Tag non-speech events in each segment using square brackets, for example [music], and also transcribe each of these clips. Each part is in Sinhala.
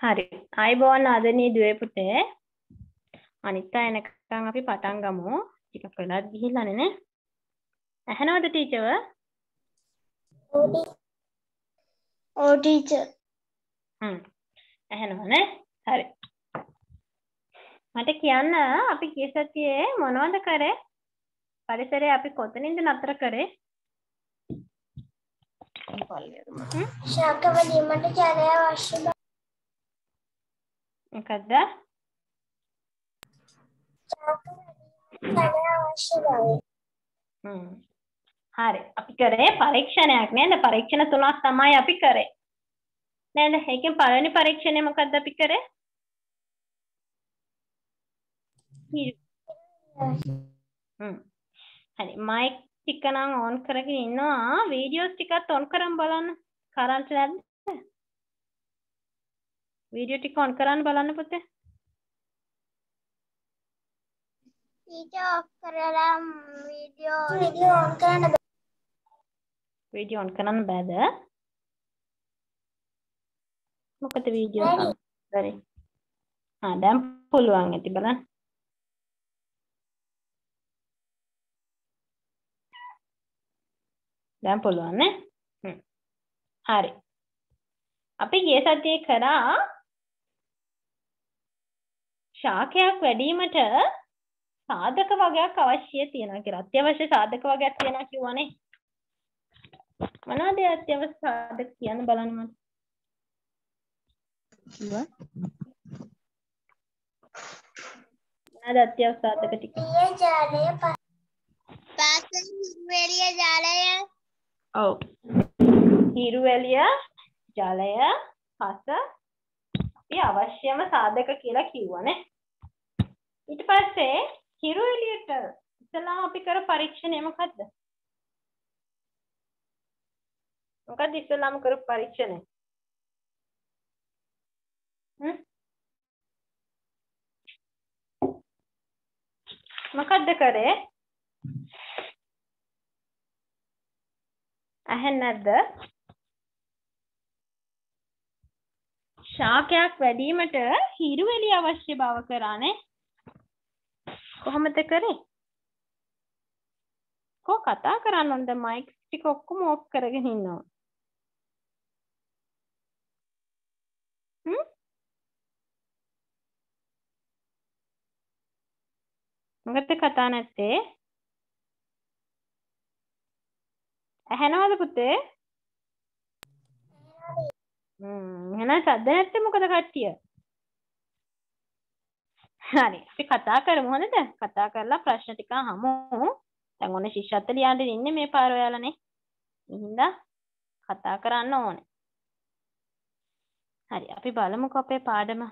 හරි. ආයිබෝන් ආදරණීය දුවේ පුතේ. අනිත් අය එනකන් අපි පටන් ගමු. ටිකක් වෙලාත් ගිහිල්ලානේ නේ. ඇහෙනවද ටීචර්? ඔව් ටීචර්. හ්ම්. ඇහෙනවනේ. හරි. මට කියන්න අපි ගිය සතියේ මොනවද කරේ? පරිසරයේ අපි කොතනින්ද නතර කරේ? ශාකවලීමට ජලය අවශ්‍ය [laughs] මොකද්ද? හරි. අපි කරේ පරීක්ෂණයක් නේද? පරීක්ෂණ තුනක් තමයි අපි කරේ. නේද? ඒකෙන් පළවෙනි පරීක්ෂණය මොකද්ද අපි කරේ? [laughs] හරි. මයික් ටික නම් ඔන් කරගෙන ඉන්නවා. වීඩියෝස් ටිකත් ඔන් කරන් බලන්න. කරන්ට් නැද්ද? වීඩියෝ ටික ඔන් කරන් බලන්න පුතේ. ටීචර් ඔෆ් කරලා වීඩියෝ වීඩියෝ ඔන් කරන්න බෑ. වීඩියෝ ඔන් කරන්න බෑද? මොකද වීඩියෝ බැරි. ආ දැන් පුළුවන් ඇති බලන්න. දැන් පුළුවන් නේ? හ්ම්. හරි. අපි ගිය සතියේ කරා ශාකයක් වැඩිවීමට සාධක වගයක් අවශ්‍ය තියෙනවා කියලා. අත්‍යවශ්‍ය සාධක වගයක් තියෙනවා කිව්වනේ. මොනවද අත්‍යවශ්‍ය සාධක කියන්න බලන්න මට. කිව්වා? මොනවද අත්‍යවශ්‍ය සාධක ටික? ජලය පාසල් වෙලිය ජලය ඔව්. හිරුවැලිය ජලය පස අපි අවශ්‍යම සාධක කියලා කිව්වනේ. ඊට පස්සේ හිරුවැලියට ඉස්සලාම අපි කර පරීක්ෂණය මොකද්ද? මොකද්ද ඉස්සලාම කරපු පරීක්ෂණය? හ්ම්? මොකද්ද කරේ? ඇහෙන්නේ නැද්ද? ශාකයක් වැඩිවීමට හිරුවැලි අවශ්‍ය බව කරානේ. කොහොමද කරේ? කො කතා කරන්න ඕනද මයික් ටික ඔක්කොම ඔෆ් කරගෙන ඉන්නවා. හ්ම්? මොකද කතා නැත්තේ? ඇහෙනවද පුතේ? හ්ම් එහෙනම් සද්ද නැත්තේ මොකද කට්ටිය? හරි අපි කතා කරමු හොඳද? කතා කරලා ප්‍රශ්න ටික අහමු. දැන් ඔන්න ශිෂ්‍යත්ව ලියන්න ඉන්නේ මේ පාර ඔයාලානේ. එහෙනම් කතා කරන්න ඕනේ. හරි අපි බලමුකෝ අපේ පාඩම.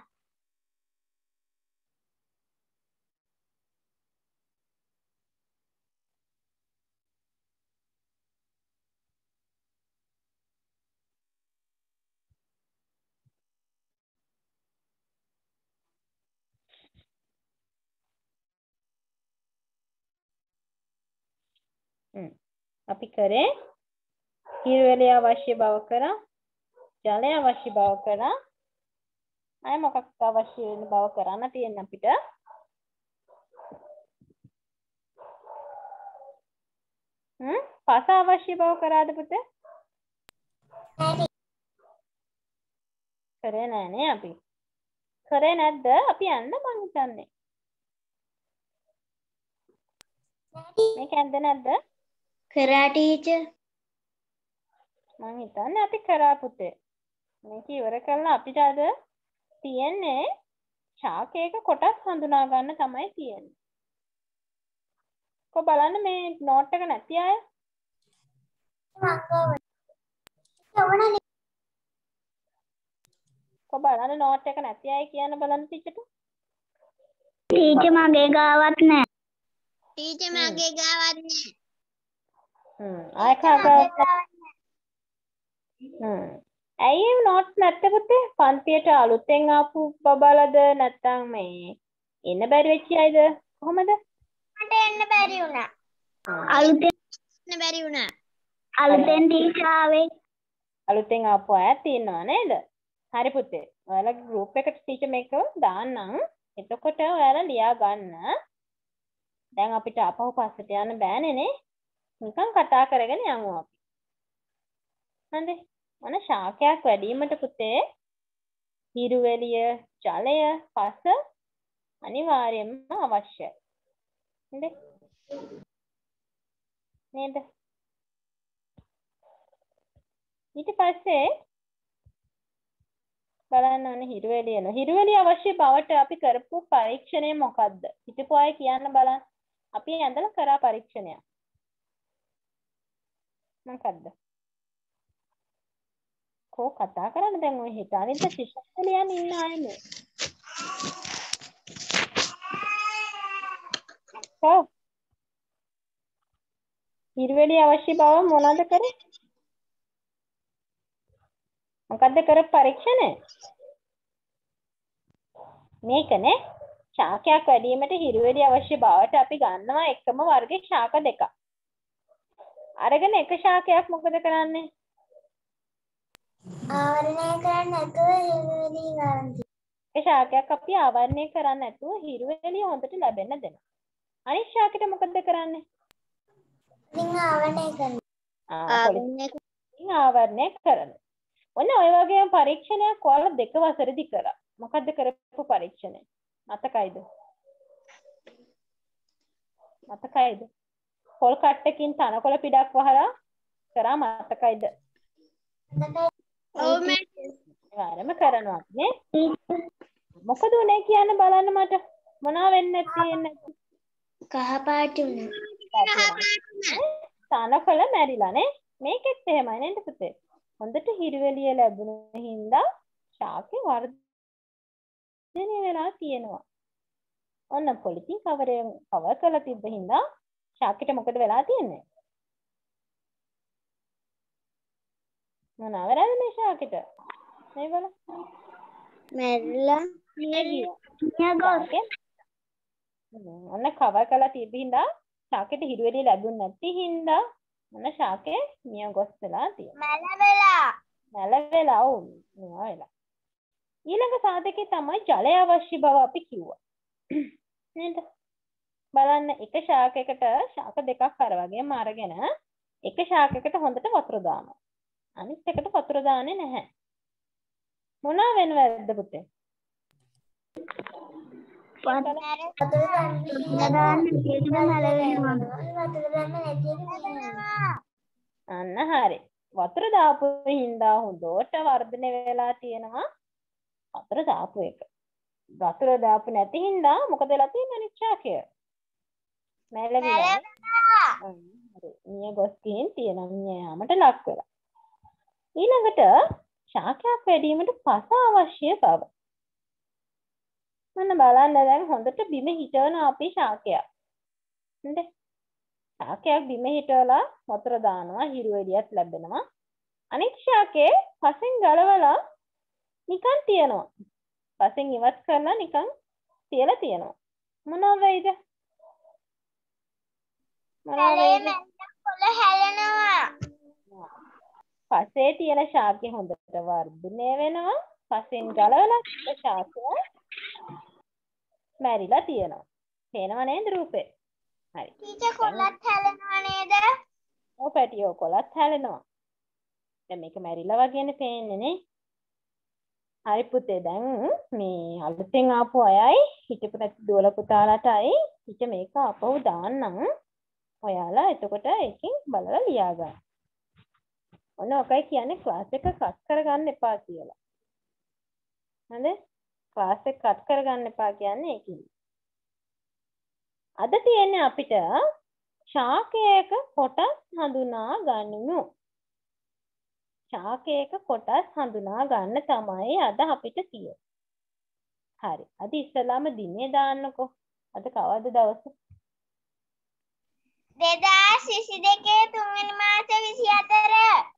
අපි කරේ හිරුවැලිය අවශ්‍ය බව කරා ජලය අවශ්‍ය බව කරා. අය මොකක්ද අවශ්‍ය වෙන බව කරන්න තියෙන අපිට? හ්ම්. පස අවශ්‍ය බව කරාද පුතේ? කරේ නෑනේ අපි. කරේ නැද්ද? අපි යන්න මං හිතන්නේ. මේක ඇන්ද නැද්ද? කරා ටීචර් මං හිතන්නේ අපි කරා පුතේ. මේක ඉවර කරලා අපිට අද තියෙන්නේ ශාකයක කොටස් හඳුනා ගන්න තමයි තියෙන්නේ. කො බලන්න මේ නෝට් එක නැති අය? කො බලන්න නෝට් එක නැති අය කියන්න බලන්න ටීචර්ට. ටීචර් මගේ ගාවත් නෑ. ටීචර් මගේ ගාවත් නෑ. හ්ම් ආය කාගාවත් හ්ම් ඇයි නෝට්ස් නැත්තේ පුතේ? පන්තියට අලුතෙන් ආපු බබාලද නැත්තම් මේ එන්න බැරි වෙච්ච අයද? කොහමද? මට එන්න බැරි වුණා. අලුතෙන් බැරි වුණා. අලුතෙන් ටීචර් ආවේ. අලුතෙන් ආපු අය තියෙනවා නේද? හරි පුතේ. ඔයාලගේ group එකට ටීචර් මේක දාන්නම්. එතකොට ඔයාලා ලියා ගන්න. දැන් අපිට අපහු පස්සට යන්න බෑනේ නේ. නිකන් කතා කරගෙන යමු අපි. හරිද? මොන ශාකයක් වැඩිවීමට පුතේ හිරුවෙලිය, ජලය, පස අනිවාර්යයෙන්ම අවශ්‍යයි. හරිද? නේද? ඊට පස්සේ බලන්න ඕනේ හිරුවෙලිය න හිරුවෙලිය අවශ්‍ය බවට අපි කරපු පරීක්ෂණය මොකක්ද? හිතපු අය කියන්න බලන්න. අපි ඇඳලා කරා පරීක්ෂණයක්. මොකක්ද? කෝ කතා කරන්න දැන් ඔය හිත අනිත් ශිෂ්‍යලියන් ඉන්න අයනේ. ඔව්. හිරුවෙලිය අවශ්‍ය බව මොනවද කරේ? මොකද්ද කරපු පරීක්ෂණය? මේකනේ ශාකයක් වැඩිවීමට හිරුවෙලි අවශ්‍ය බවට අපි ගන්නවා එකම වර්ගයේ ශාක දෙකක්. අරගෙන එක ශාකයක් මොකද කරන්නේ? ආවරණය කරන්න නැතුව හිමිවිලි ගන්න. ඒ ශාකයක් අපි ආවරණය කරන්නේ නැතුව හිරුවෙලිය හොඳට ලැබෙන්න දෙනවා. අනිත් ශාකෙට මොකද කරන්නේ? ඉතින් ආවරණය පොලිසියෙන් ආවරණය කරනවා. ඔන්න ඔය වගේ පරීක්ෂණයක් ඔයාලා දෙක වසරේදී කරා. මොකද්ද කරපු පරීක්ෂණය? මතකයිද? මතකයිද? පොල් කට්ටකින් තනකොළ පිටක් වහලා කරා මතකයිද? ඔව් මෑම්. කරනවා නේ. මොකද උනේ කියන්න බලන්න මට. මොනවා වෙන්නේ තියෙන්නේ? කහ පාට උනා. තනකොළ මැරිලා නේ. මේකෙත් එහෙමයි නේද පුතේ? හොඳට හිරුවෙලිය ලැබුණ හින්දා ශාකේ වර්ධනය වෙලා තියෙනවා. ඔන්න පොලිතින් කවරයෙන් කවර් කරලා තිබ්බ හින්දා ශාකෙට මොකද වෙලා තියෙන්නේ? මොනවා වෙලාද මේ ශාකෙට? මේ බලන්න. මැරිලා මිය. ඔන්න කවර් කරලා තිබ්බ හින්දා ශාකෙට හිරුවෙලිය ලැබුණ නැති හින්දා මොන ශාකේ මිය ගොස් වෙලා තියෙනවා. මැලවෙලා. නැලවෙලා ඔව් මේවා වෙලා. ඊළඟ සාධකේ තමයි ජලය අවශ්‍ය බව අපි කිව්වා. නේද? බලන්න එක ශාකයකට ශාක දෙකක් අර වගේම අරගෙන එක ශාකයකට හොඳට වතුර දානවා. අනිත් එකට වතුර දාන්නේ නැහැ. මොනවා වෙනවද පුතේ? වතුර දාන්න නැතිව මැලවෙනවා. වතුර දාන්න නැතිව අන්න හරි. වතුර දාපු හින්දා හොඳට වර්ධනය වෙලා තියෙනවා. වතුර දාපු එක. වතුර දාපු නැති හින්දා මොකද වෙලා තියෙන්නේ අනිත් ශාකය? මැලවිලා. මිය ගොස් ගිහින් තියෙනවා මිය යාමට ලක් වෙලා. ඊළඟට ශාකයක් වැඩිවීමට පස අවශ්‍ය බව. මන්න බලන්න දැන් හොඳට බිම හිටවන අපි ශාකයක්. හරිද? ශාකයක් බිම හිටවලා වතුර දානවා හිරු එළියත් ලැබෙනවා. අනෙක් ශාකේ පසෙන් ගලවලා නිකන් තියනවා. පසෙන් ඉවත් කරලා නිකන් තියලා තියනවා. මොනවා වෙයිද? මොනවා වෙයිද? කොළ හැලෙනවා. පසේ තියෙන ශාකය හොඳට වර්ධනය වෙනවා. පසෙන් ගලවලා ශාකය මැරිලා තියෙනවා. පේනව නේද රූපේ? හරි. ටීචර් කොළත් හැලෙනවා නේද? ඔව් පැටියෝ කොළත් හැලෙනවා. දැන් මේක මැරිලා වගේනේ පේන්නේ නේ. හරි පුතේ දැන් මේ අලුතෙන් ආපු අයයි හිටපු නැති දුවල පුතාලාටයි හිට මේක අපහු දාන්නම්. ඔයාලා එතකොට එකෙන් බලලා ලියා ගන්න. ඔන්න ඔකයි කියන්නේ ක්ලාස් එක කට් කරගන්න එපා කියලා. හරිද? ක්ලාස් එක කට් කරගන්න එපා කියන්නේ ඒකින්. අද තියෙන්නේ අපිට ශාකයක කොටස් හඳුනා ගනිමු. ශාකයක කොටස් හඳුනා ගන්න තමයි අද අපිට තියෙන්නේ. හරි. අද ඉස්සලාම දිනේ දාන්නකෝ. අද කවද්ද දවස? 2022 තුන්වෙනි මාසේ 24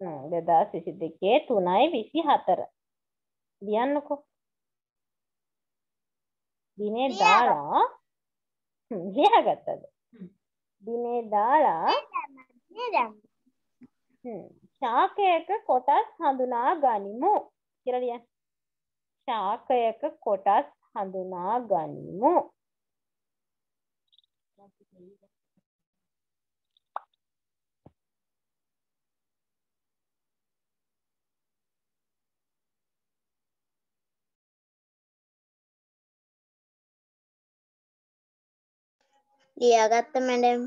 හ්ම් 2022 3යි 24. ලියන්නකෝ. දිනේ දාලා ලියාගත්තද? දිනේ දාලා ශාකයක කොටස් හඳුනා ගනිමු කියලා ලියන්න. ශාකයක කොටස් හඳුනා ගනිමු. ලියාගත්ත මැඩම්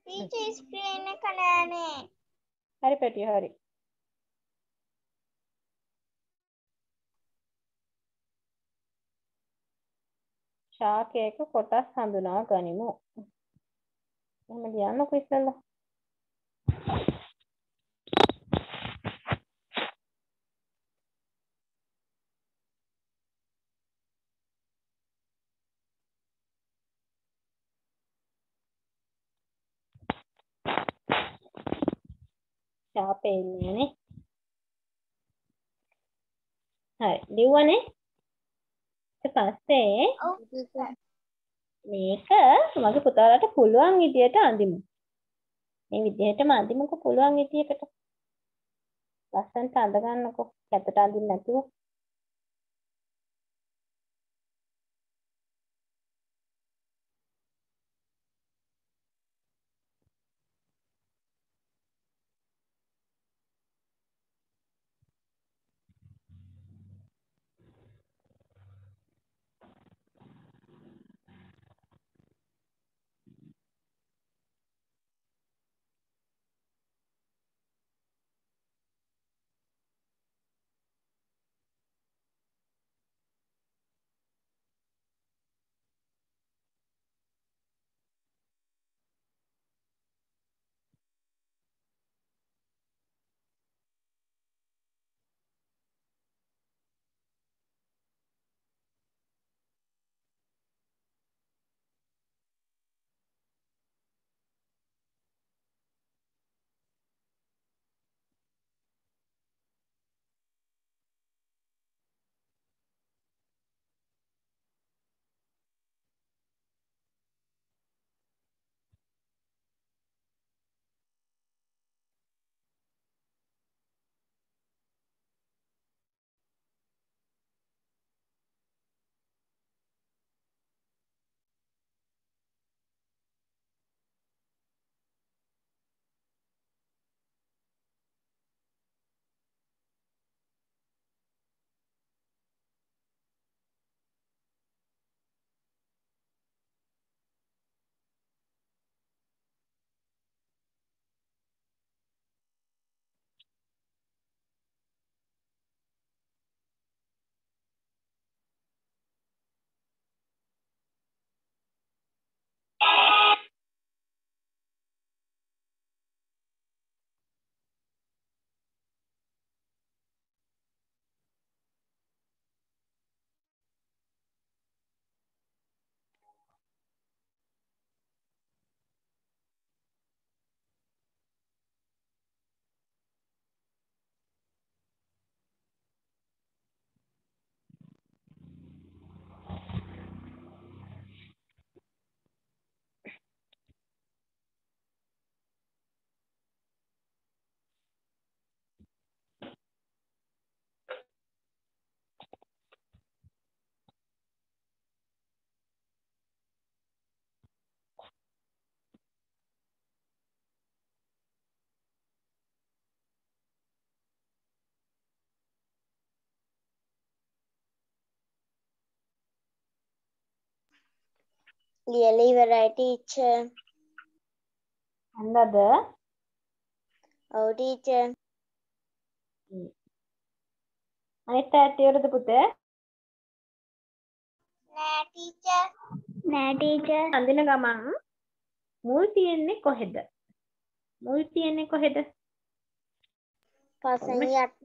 ටීචර් ස්ක්‍රීන් එක නෑනේ හරි පැටිය හරි. ශාකයක කොටස් හඳුනා ගනිමු. එහෙම ලියන්නකො ඉස්සෙල්ලා. ශාපේ ඉන්නේනේ. හරි ලිව්වනේ. ඊට පස්සේ ඔව් ටීචර් මේක මගේ පුතාලට පුළුවන් විදියට අඳිමු. මේ විදිහටම අඳිමුකෝ පුළුවන් විදියකට. ලස්සනට අඳ ගන්නකෝ. කැතට අඳින්න නැතුව. ලියලා ඉවරයි ටීචර් හන්දද? ඔව් ටීචර් අනිත් පැත්ත ඉවරද පුතේ? නෑ ටීචර් නෑ ටීචර් අඳින ගමන් මුල් තියෙන්නේ කොහෙද? මුල් තියෙන්නේ කොහෙද? පසෙන් යට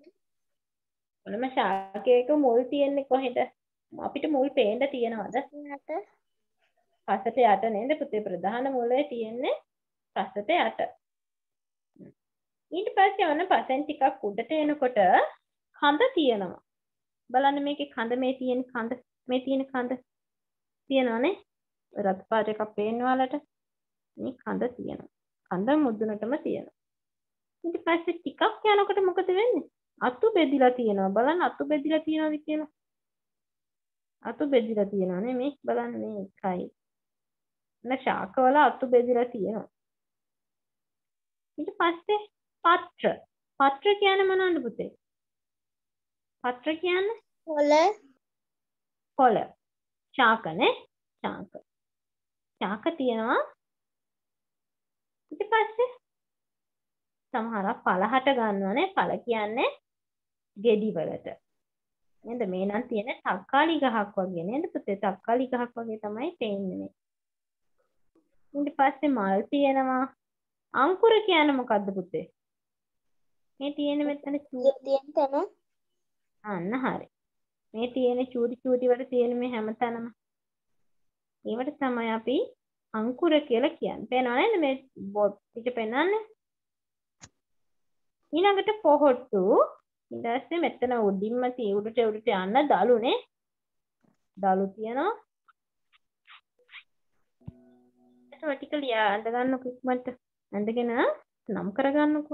මොනම ශාකයක මුල් තියෙන්නේ කොහෙද? අපිට මුල් පේන්න තියනවද? යට පසට යට නේද පුතේ ප්‍රධාන මුලේ තියෙන්නේ පසට යට. ඊට පස්සේ ඔන්න පසෙන් ටිකක් උඩට එනකොට කඳ තියෙනවා. බලන්න මේකේ කඳ මේ තියෙන කඳ මේ තියෙන කඳ තියෙනවනේ. රත් පාට එකක් පේන්න ඔයාලට. මේ කඳ තියෙනවා. කඳ මුදුනටම තියෙනවා. ඊට පස්සේ ටිකක් යනකොට මොකද වෙන්නේ? අතු බෙදිලා තියෙනවා බලන්න අතු බෙදිලා තියෙනවද කියලා අතු බෙදිලා තියෙනවා නේ මේ බලන්න මේ එකයි එන්න ශාකවල අතු බෙදිලා තියෙනවා. ඊට පස්සේ පත්‍ර. පත්‍ර කියන්නේ මොනවද පුතේ? පත්‍ර කියන්නේ කොළ කොළ ශාක නේ? ශාක. ශාක තියෙනවා. ඊට පස්සේ සමහරක් පලහට ගන්නවනේ පල කියන්නේ ගෙඩි වලට. නේද? මේ නම් තියෙන තක්කාලි ගහක් වගේ නේද පුතේ? තක්කාලි ගහක් වගේ තමයි පේන්නේ ඊට පස්සේ මල් තියෙනවා. අංකුර කියන්නේ මොකද්ද පුතේ? මේ තියෙන මෙතන චූ- තියෙන තැන? අන්න හරි. මේ තියෙන චූටි චූටි වල තියෙන මේ හැමතැනම ඒවට තමයි අපි අංකුර කියලා කියන්නේ. පේනව නේද? මේ බොට් ටික පෙන්වන්නේ? ඊළඟට පොහොට්ටු. ඊට පස්සේ මෙතන උඩින්ම තිය උඩට උඩට යන්න දලුනේ. දලු තියෙනවා ඒක ටික ලියා අඳ ගන්නකො ඉක්මනට අඳගෙන නම් කරගන්නකො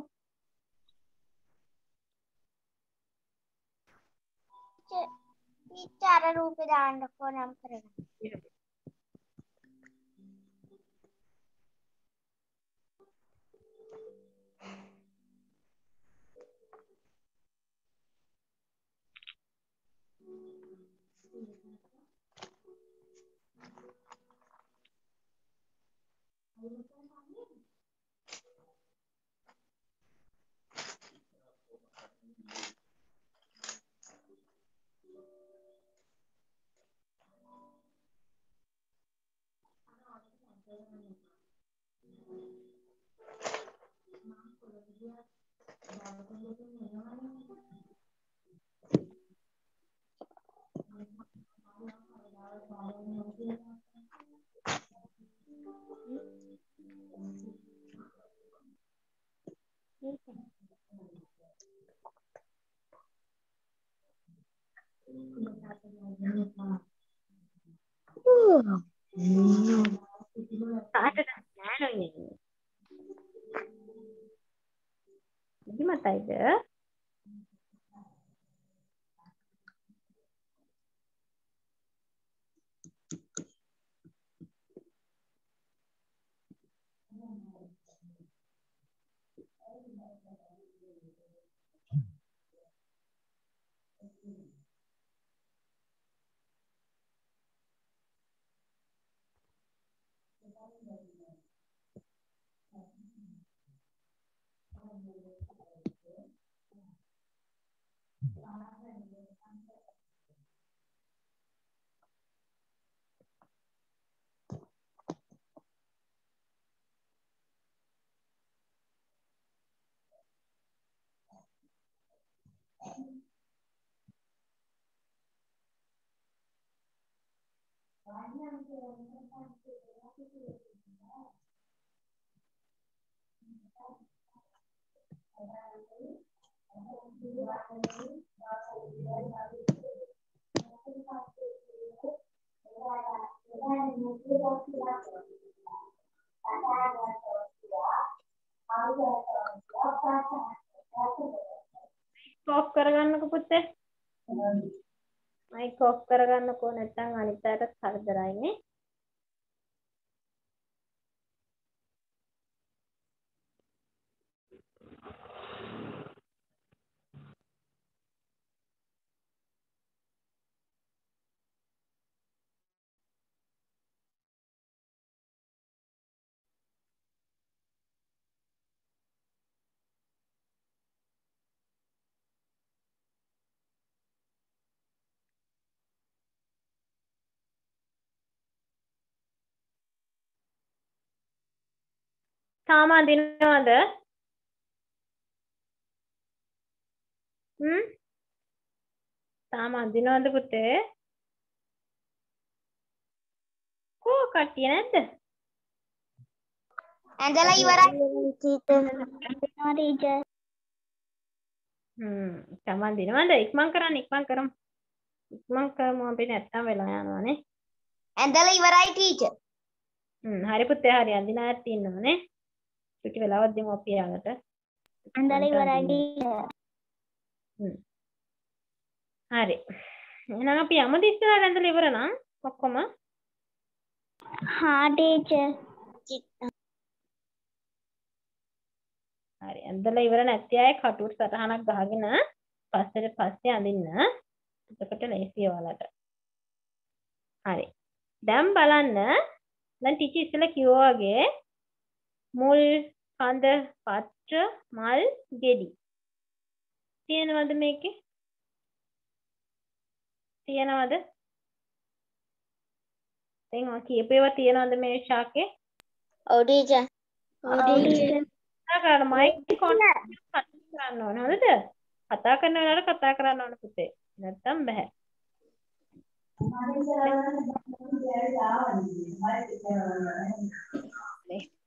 ටීචර් අර රූපේ දාන්නකෝ නම් කරගන්න. Tỏ cho đá rồi nhỉ ඉදිමතයිද ඔෆ් Banyak. මයික් ඔෆ් කරගන්නකෝ නැත්නම් අනිත් අයටත් කරදරයිනේ තාම අඳිනවද? හ්ම්? තාම අඳිනවද පුතේ? කෝ කට්ටිය නැද්ද? ඇඳලා ඉවරයි. ටීචර් හ්ම්. තාම අඳිනවද? ඉක්මන් කරන්න ඉක්මන් කරමු. ඉක්මන් කරමු. අපි නැත්තම් වෙලා යනවානේ ඇඳලා ඉවරයි ටීචර්. හ්ම්. හරි පුතේ. හරි. අඳින අයත් ඉන්නවනේ චුටි වෙලාවක් දෙමු අපි යාකට ඇඳලා ඉවරයි. හරි. එහෙනම් අපි යමුද ඉස්සරහට ඇඳලා ඉවර නම් ඔක්කොම. හා ටීචර්. හරි. ඇඳලා ඉවර නැති අය කටුවට සටහනක් ගහගෙන පස්සට පස්සේ අඳින්න. එතකොට ලේසියි ඔයාලට. හරි. දැන් බලන්න. දැන් ටීචර් ඉස්සෙල්ලා කිව්වා වගේ මුල් කඳ පත්‍ර මල් ගෙඩි. තියෙනවද මේකේ? තියෙනවද? දැන් ඔය කියපු ඒවා තියෙනවද මේ ශාකේ? ඔව් ටීචර් ඔව් ටීචර් කතා මයික් කරන්න ඕන. හරිද? කතා කරන වෙලාවට කතා කරන්න ඕන පුතේ. නැත්තම් බෑ.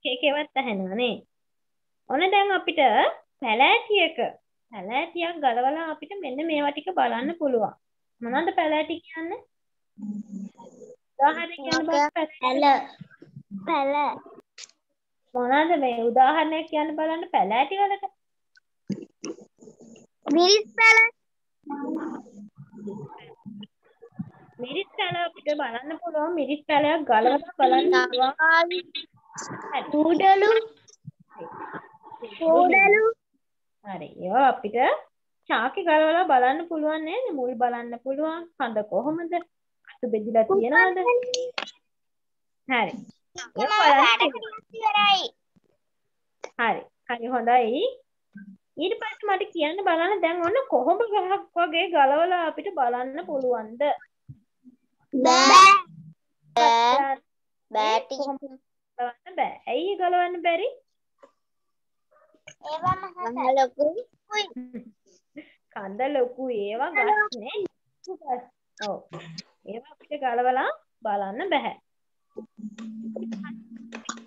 ඒකේවත් ඇහෙනවා නේ ඔන්න දැන් අපිට පැලෑටියක පැලෑටියක් ගලවලා අපිට මෙන්න මේවා ටික බලන්න පුළුවන්. මොනවද පැලෑටි කියන්නේ? උදාහරණයක් කියන්න බලන්න. පැල. පැල. මොනවද මේ උදාහරණයක් කියන්න බලන්න පැලෑටි වලට? මිරිස් පැල. මිරිස් පැල අපිට බලන්න පුළුවන්. මිරිස් පැලයක් ගලවලා බලන්න පුළුවන්. කූඩලු කූඩලු හරි. ඒවා අපිට චාකි ගලවලා බලන්න පුළුවන් නේද? මුල් බලන්න පුළුවන්. කඳ කොහොමද? අතු බෙදිලා තියෙනවද? හරි. හරි. හරි හොඳයි. ඊට පස්සේ මට කියන්න බලන්න දැන් ඔන්න කොහොඹ ගහක් වගේ ගලවලා අපිට බලන්න පුළුවන්ද? බෑ. බෑ. බෑ. ඇයි ගලවන්න බැරි ඒවා මහ ලොකුයි කඳ ලොකු ඒවා ගස්නේ ඔව්. ඒවා අපිට ගලවලා බලන්න බෑ.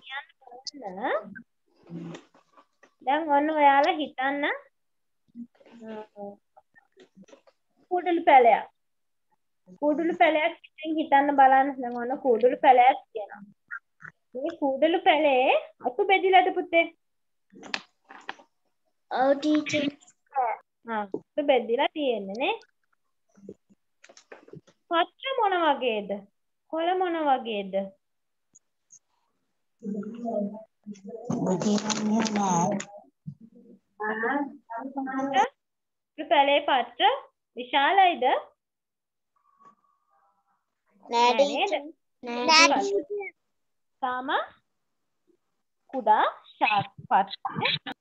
කියන්න බලන්න දැන් ඔන්න ඔයාලා හිතන්න අ, කුඩළු පැලයක්. කුඩළු පැලයක් හිතෙන් හිතන්න බලන්න. දැන් ඔන්න කුඩළු පැලයක් තියෙනවා. මේ කුඩළු පැලේ අතු බෙදිලාද පුතේ ඔව් ටීචර් බෙදිලා තියෙන්නේ පත්‍ර මොන වගේද? කොළ මොන වගේද? පැලේ පත්‍ර? විශාලයිද? නෑ තාම කුඩා? ශාක් පත්‍රය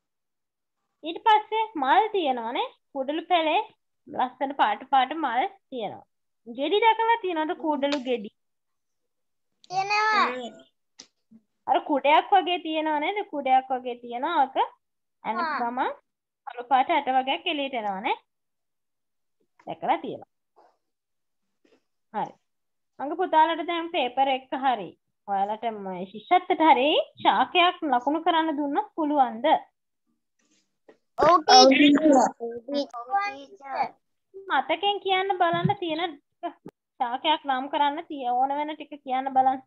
ඊට පස්සේ මල් තියෙනවානේ කුඩළු පැලේ ලස්සන පාට පාට මල් තියෙනවා. ගෙඩි දැකලා තියෙනවද කුඩළු ගෙඩි? එනවා අර කුඩයක් වගේ තියෙනව නේද? කුඩයක් වගේ තියෙනවා අක. ගමන් කළු පාට ඇට වගේක් එළියට එනවානේ දැකලා තියෙනවා. හරි. මගේ පුතාලට දැන් පේපර් එක හරි. ඔයාලට ශිෂ්‍යත්වයට හරි ශාකයක් ලකුණු කරන්න දුන්නොත් පුළුවන්ද මතකෙන් කියන්න බලන්න තියෙන. ශාකයක් නම් කරන්න තිය ඕන වෙන ටික කියන්න බලන්න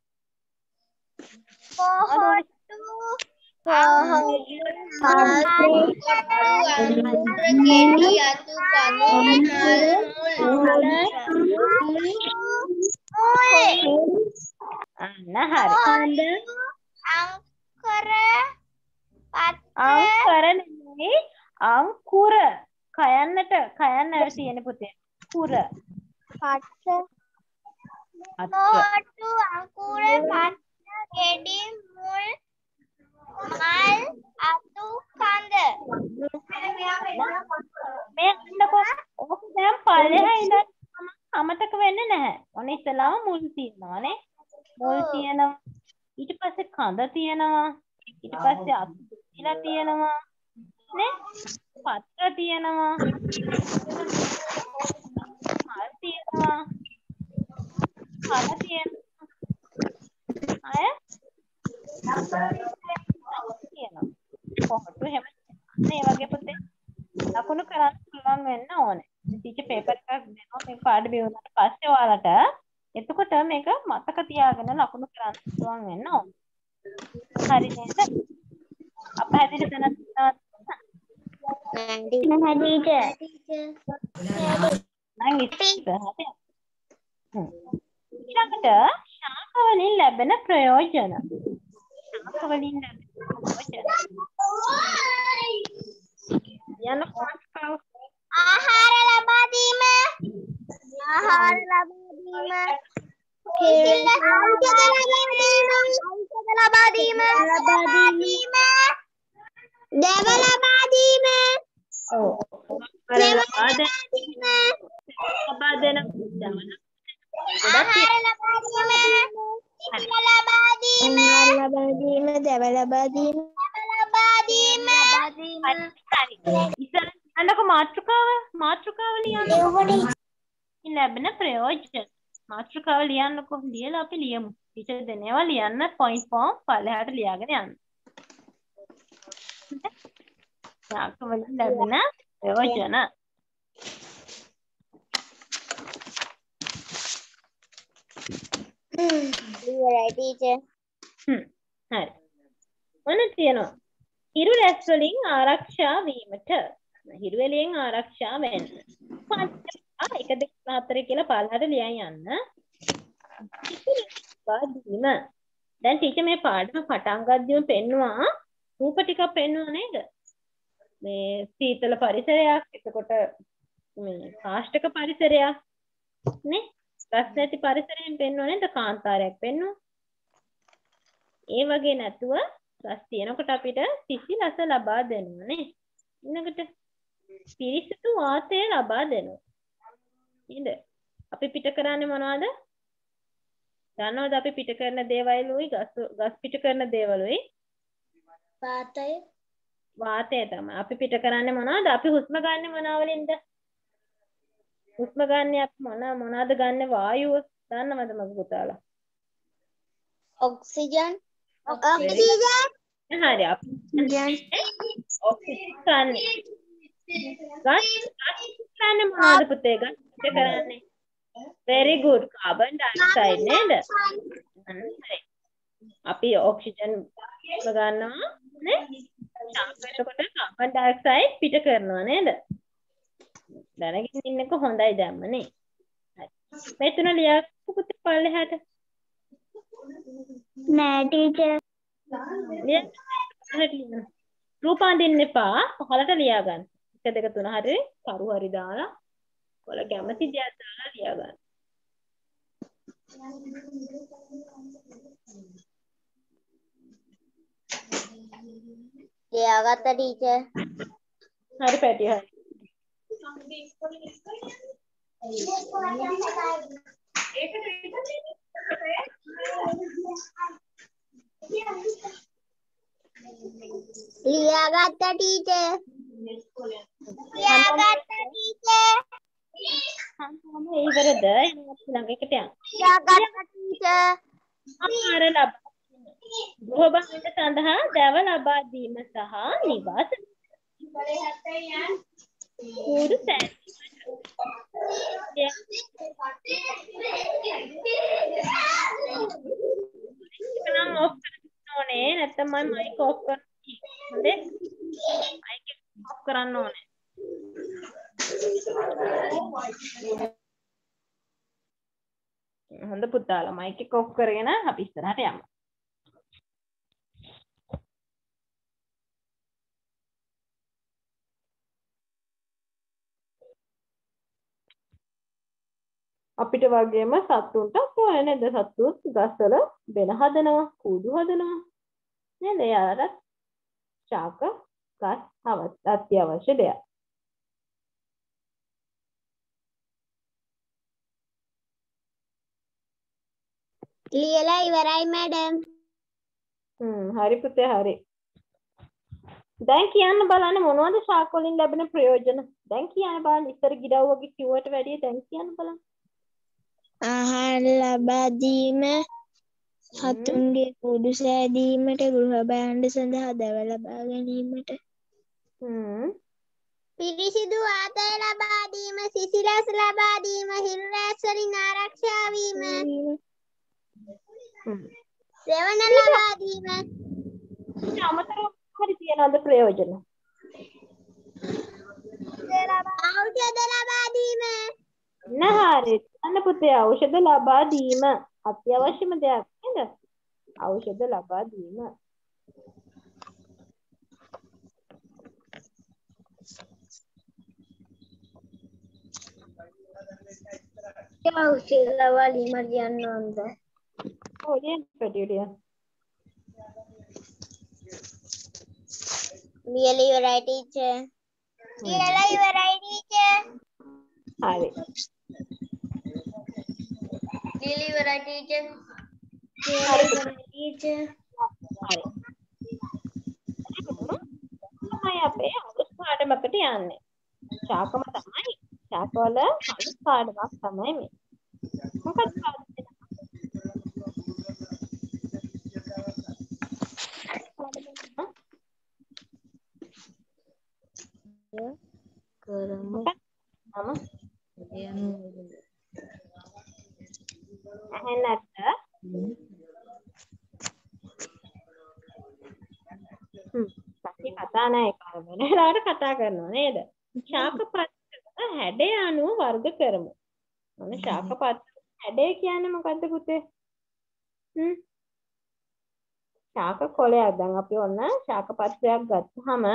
අන්න හරි අංකර අංකර නෙමෙයි අංකුර කයන්නට කයන්න තියෙන පුතේ කුර අත්ත පොහොට්ටු අංකුර පත්ත ගෙඩි මුල් මල් අතු කඳ මේ අන්නකො ඕක දැන් පල්ලෙහා ඉඳන් අමතක වෙන්නේ නැහැ. ඔන්න ඉස්සලාම මුල් තියෙනවානේ. මුල් තියෙනවා. ඊට පස්සේ කඳ තියෙනවා. ඊට පස්සේ අතු පිටිලා තියෙනවා. නේ? පත්‍ර තියෙනවා. මල් තියෙනවා. කල තියෙනවා. අය තියෙනවා. කොහොමද එහෙම මේ වගේ පුතේ ලකුණු කරන්න පුළුවන් වෙන්න ඕනේ. ටීචර් පේපර් එකක් දෙනවා මේ පාඩම ඉවරනට පස්සේ ඔයාලට එතකොට මේක මතක තියාගෙන ලකුණු කරන්න පුළුවන් වෙන්න ඕනේ. හරි නේද? නම් ඉස්සරහට යන්න. හ්ම්. ඊළඟට ශාක වලින් ලැබෙන ප්‍රයෝජන. ශාක වලින් ලැබෙන ප්‍රයෝජන. යන ආහාර ලබා දීම ආහාර ලබා දීම ఔෂධ ලබා දීම ලබා දීම දේව ලබා දීම ඔව්. ලබා දෙන ලබා දෙන. ආහාර ලබා දීම ලබා දීම ලබා දීම දේව ලබා දීම ලබා දීම ලබා දීම. ඉතින් අන්නක මාත්‍රකාව මාත්‍රකාව ලියන්න. ලැබෙන ප්‍රයෝජන. මාත්‍රකාව ලියන්නකො ලියලා අපි ලියමු. ටීචර් දෙනේවා ලියන්න පොයින්ට් ෆෝම් පල්ලෙහාට ලියාගෙන යන්න. ශාක වලින් ලැබෙන ප්‍රයෝජන. හරි. මොන තියෙනවා? හිරු රැස් වලින් ආරක්ෂා වීමට. හිරු එළියෙන් ආරක්ෂා වෙන්න. 1 2 3 4 කියලා පල්ලෙහාට ලියන් යන්න. දීම. දැන් ටීචර් මේ පාඩම පටන් ගද්දිම පෙන්නවා රූප ටිකක් පෙන්වුවා නේද? මේ සීතල පරිසරයක් එතකොට මේ කාෂ්ඨක පරිසරයක් නේ? රස් නැති පරිසරයෙන් පෙන්වුවා නේද? කාන්තාරයක් පෙන්වුවා. ඒ වගේ නැතුව රස් තියෙනකොට අපිට සිසි රස ලබා දෙනවා නේ. ඊළඟට පිරිසිදු වාතය ලබා දෙනවා. නේද? අපි පිට කරන්නේ මොනවද? දන්නවද අපි පිට කරන දේවල්ුයි ගස් ගස් පිට කරන දේවලුයි පාතය වාතය තමයි. අපි පිට කරන්නේ මොනවද? අපි හුස්ම ගන්න මොනවලින්ද? හුස්ම ගන්න අපි මොන මොනවද ගන්න වායුව? දන්නවද මග පුතාලා? ඔක්සිජන් ඔක්සිජන් හරි අපි ඔක්සිජන් ගන්න. ගන්න මොනවද පුතේ? පිට කරන්නේ. very good carbon dioxide නේද? අපි ඔක්සිජන් ගන්නවා නේ? එතකොට කාබන් ඩයොක්සයිඩ් පිට කරනවා නේද? දැනගෙන ඉන්නක හොඳයි දැම්මනේ. හරි. මේ තුන ලියපු පුතේ පල්ලෙහාට. නෑ ටීචර් ලියන්න. රූපාන්දින්න එපා. පහලට ලියා ගන්න. 1 2 3 හරි කරු හරි දාලා ඔයාලා කැමති දෙයක් දාලා ලියා ගන්න. ලියාගත්ත ටීචර් හරි පැටි හරි. ලියාගත්ත ටීචර් ලියාගත්ත ටීචර් හැමෝම ඉවරද? එහෙනම් අපි ළඟ එකට යන්න. ලියාගත්ත ටීචර් ආහාර ලබා ගෘහ භාණ්ඩ සඳහා දැව ලබා දීම සහ නිවාස කූඩු සෑම ඔෆ් කරන්න ඕනේ නැත්නම් මම මයික් ඔෆ් කරනවා හොඳේ? මයික් එක ඔෆ් කරන්න ඕනේ. හොඳ පුතාලා මයික් එක ඔෆ් කරගෙන අපි ඉස්සරහට යමු. අපිට වගේම සත්තුන්ටත් ඕනේ නේද? සත්තුත් ගස්වල බෙන හදනවා කූඩු හදනවා. නේද? එයාලට ශාක ගස් අවස්- අත්‍යවශ්‍ය දෙයක්. ලියලා ඉවරයි මැඩම් හ්ම් හරි පුතේ හරි. දැන් කියන්න බලන්න මොනවද ශාක වලින් ලැබෙන ප්‍රයෝජන? දැන් කියන්න බලන්න ඉස්සර ගිඩව් වගේ කිව්වට වැඩිය දැන් කියන්න බලන්න ආහාර ලබා දීම සතුන්ගේ කුඩු සෑදීමට ගෘහ භාණ්ඩ සඳහා දැව ලබා ගැනීමට. පිරිසිදු වාතය ලබා දීම සිසිලස් ලබා දීම හිරු රැස් වලින් ආරක්ෂා වීම. හ්ම්. සෙවණ ලබා දීම ඊට අමතරව හරි තියනවද ප්‍රයෝජන? ඖෂධ ලබා දීම නහරි අන්න පුතේ ඖෂධ ලබා දීම. අත්‍යවශ්‍යම දෙයක් නේද? ඖෂධ ලබා දීම. ඖෂධ ලබා දීම කියන්න ඕනද? ඔය පැටියටිය ලියලා ඉවරයි ටීචර්. ලියලා ඉවරයි ටීචර්. හරි Delivery teacher. ටීචර් හරි තමයි අපේ අලුත් පාඩමකට යන්නේ ශාකම තමයි ශාකවල අලුත් පාඩමක් තමයි මේ මොකක්ද පාඩම? පාඩම? කරමු නම යනු ඇහෙන්නේ නැත්ද? හ්ම්. සතිය කතා නැහැ වෙලාවට කතා කරනවා නේද? ශාක පත්‍ර හැඩය අනුව වර්ග කරමු. මොන ශාක පත්‍ර හැඩය කියන්නේ මොකද්ද පුතේ? හ්ම්. ශාක කොළයක් දැන් අපි ඔන්න ශාක පත්‍රයක් ගත්තාම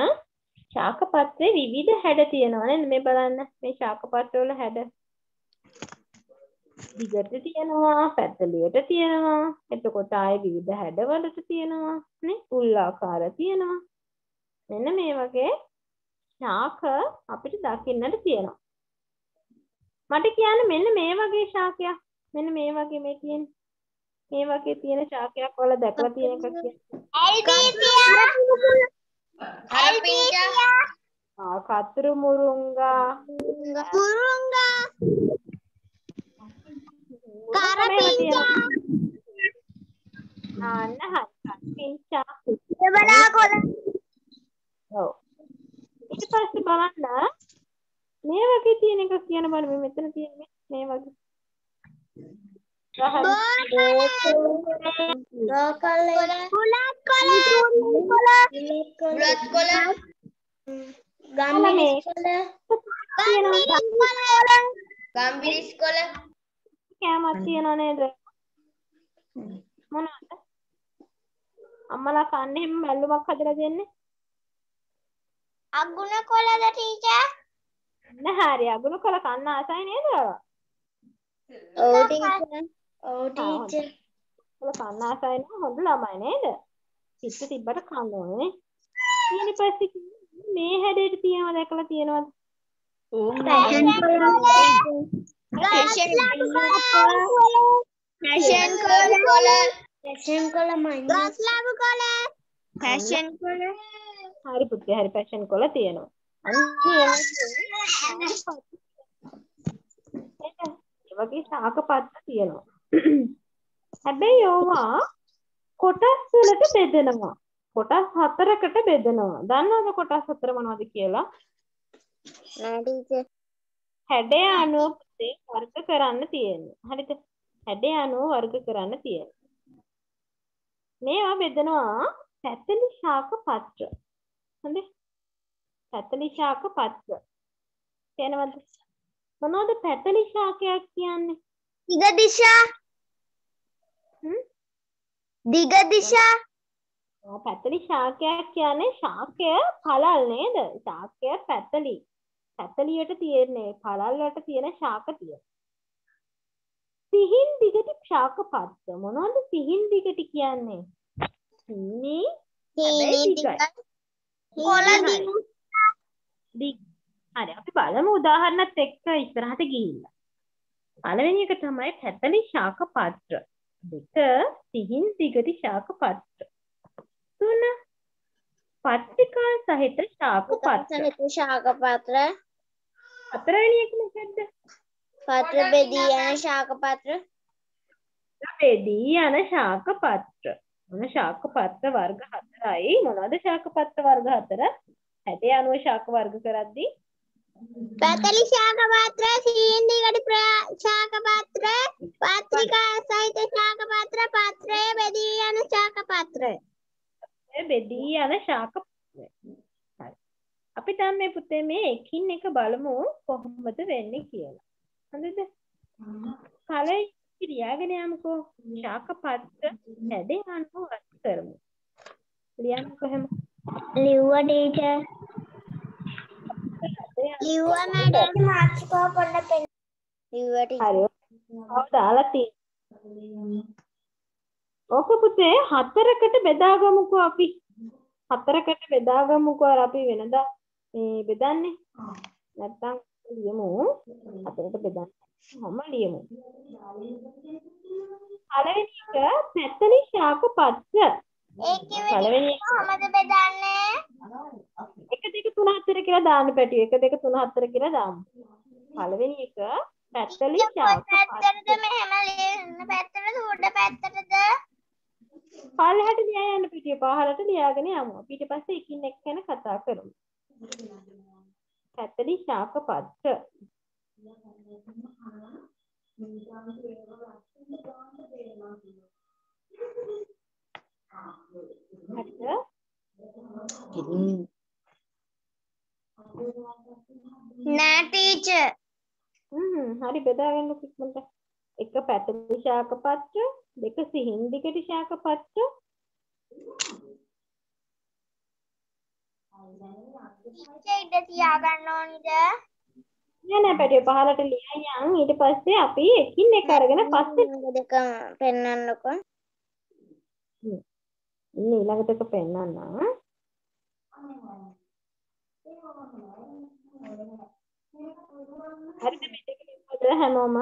ශාක පත්‍රේ විවිධ හැඩ තියෙනවා නේද? මේ බලන්න මේ ශාක පත්‍ර වල හැඩ. දිගට තියෙනවා, පැත්තලියට තියෙනවා. එතකොට ආයේ විවිධ හැඩවලට තියෙනවා නේ? උල්ලාකාර තියෙනවා. මෙන්න මේ වගේ ශාක අපිට දකින්නට තියෙනවා. මට කියන්න මෙන්න මේ වගේ ශාකයක්. මෙන්න මේ වගේ මේ තියෙන. මේ වගේ තියෙන ශාකයක් වල දැකලා තියෙන එකක් කියන්න. ආ කතුරු මුරුංගා මුරුංගා කරපිංචා අන්න හරි කරපිංචා දෙවලා කොළ ඔව් ඊට පස්සේ බලන්න. මේ වගේ තියෙන එක කියන බලන්න. මේ මෙතන තියෙන්නේ මේ වගේ. රෝකල කුලත් කොළ Bulat kola. ගම්මිරිස් කොළ Gambiris kola. කෑමක් තියෙනව නේද? මොනවද? අම්මලා කන්නේ එහෙම මැල්ලුමක් හදලා දෙන්නේ. අගුණ කොළද ටීචර්? නෑ හරි අගුණ කළ කන්න ආසයි නේද? ඔව් ටීචර්. ඔව් ටීචර්. ඔයාලා කන්න ආසයි නම් හොඳ ළමයි නේද? පිට තිබ්බට කන්න ඕනේ ඊට පස්සේ මේ හැඩයට තියනවා දැකලා තියෙනවද? ෆැෂන් කොළ Fashion ෆැෂන් kola. ෆැෂන් කොළ මයි ගස් ලැබු කොළ ෆැෂන් කොළ හරි පුතේ හරි ෆැෂන් කොළ තියෙනවා. අන්න ඒ වගේ ශාක පත්ත තියෙනවා. හැබැයි ඕවා කොටස් වලට බෙදෙනවා. කොටස් හතරකට බෙදෙනවා. දන්නවද කොටස් හතර මොනවද කියලා? හැඩය අනුව පුතේ වර්ග කරන්න තියෙන්නේ හරිද? හැඩය අනුව වර්ග කරන්න තියෙන්නේ මේවා බෙදනවා පැතලි ශාක පත්‍ර හොඳේ. පැතලි ශාක පත්‍ර තේනවද මොනවද පැතලි ශාකයක් කියන්නේ? දිග දිශා? දිග දිශා. පැතලි ශාකයක් කියන්නේ ශාකය පළල් නේද? ශාකය පැතලි පැතලියට තියෙන්නේ පළල් වලට තියෙන ශාක තියෙන සිහින් දිගටි ශාක පත්‍ර මොනවද සිහින් දිගටි කියන්නේ? සීනි කොළ. දිග හරි අපි බලමු උදාහරණත් එක්ක ඉස්සරහට ගිහිල්ලා. පළවෙනි එක තමයි පැතලි ශාක පත්‍ර. දෙක සිහින් දිගටි ශාක පත්‍ර. තුන පත්‍රිකා සහිත ශාක පත්‍ර. ශාක පත්‍ර. හතරවෙනි එක මොකද්ද? පත්‍ර බෙදී යන ශාක පත්‍ර. බෙදී යන ශාක පත්‍ර. මොන ශාක පත්‍ර වර්ග හතරයි මොනවද ශාක පත්‍ර වර්ග හතර හැටේ අනුව ශාක වර්ග කරද්දී පැතලි ශාක පත්‍ර සීන් දිගට ප්‍ර- ශාක පත්‍ර පත්‍රිකා සහිත ශාක පත්‍ර පත්‍රය බෙදී යන ශාක පත්‍ර බෙදී යන ශාක. අපි දැන් මේ පුතේ මේ එකින් එක බලමු කොහොමද වෙන්නේ කියලා. හරිද? කලින් ලියාගෙන යමුකෝ. ශාක පත්‍ර හැඩේ අනුව වත් කරමු. ලියන්න කොහෙම? ලිව්වා ටීචර් ලිව්වා මැඩම් මාක්ස්කෝ පොඩ්ඩක් පෙන්න ලිව්වා ටීචර් හරි. ඔව් දාලා තියෙනවා. ඕක පුතේ හතරකට බෙදාගමුකෝ අපි. හතරකට බෙදාගමුකෝ අර අපි වෙනදා මේ බෙදන්නේ. නැත්තම් ලියමු. හතරකට බෙදන්න. මම ලියමු. පළවෙනි එක පැත්තලි ශාක පත්‍ර. පළවෙනි කොහමද බෙදන්නේ 1 2 3 4 කියලා දාන්න පැටිය 1 2 3 4 කියලා දාමු. පළවෙනි එක පැත්තලි ශාක පැත්තටද. මෙහෙම ලියන්න පැත්තටද උඩ පැත්තටද පහළට ලියා යන්න පිටිය පහළට ලියාගෙන යමු. ඊට පස්සේ එකින් එක ගැන කතා කරමු. පැත්තලි ශාක පත්‍ර. හරිද? නෑ ටීචර්. හ්ම් හරි බෙදාගන්න ඉක්මනට. එක පැත්තලි ශාක පත්‍ර, දෙක සිහින් දිගට ශාක පත්‍ර, ඉඩ තියාගන්න ඕනිද? නෑ නෑ පැටිය පහළට ලියා යන්. ඊට පස්සේ අපි එකින් එක අරගෙන පස්සේ දෙකම පෙන්වන්නකෝ ඉන්න ඊළඟට එක පෙන්නන්නම්. හරිද මේ දෙක ලිව්වද හැමෝම?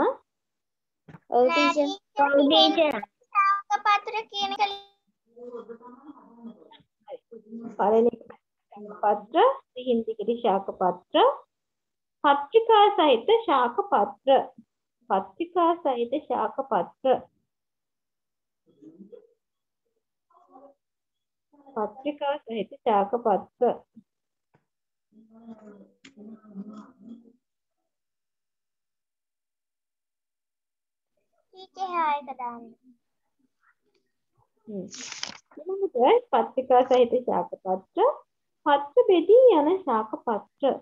ඔව් ටීචර් ඔව් ටීචර් ශාක පත්‍ර කියන එක පළවෙනි පත්‍ර, සිහින් දිගට ශාක පත්‍ර, පත්‍රිකා සහිත ශාක පත්‍ර, පත්‍රිකා සහිත ශාක පත්‍ර. පත්‍රිකා සහිත ශාක පත්‍ර. ටීචර් හායක දාන්න හ්ම්. ඊළඟට පත්‍රිකා සහිත ශාක පත්‍ර, පත්‍ර බෙදී යන ශාක පත්‍ර.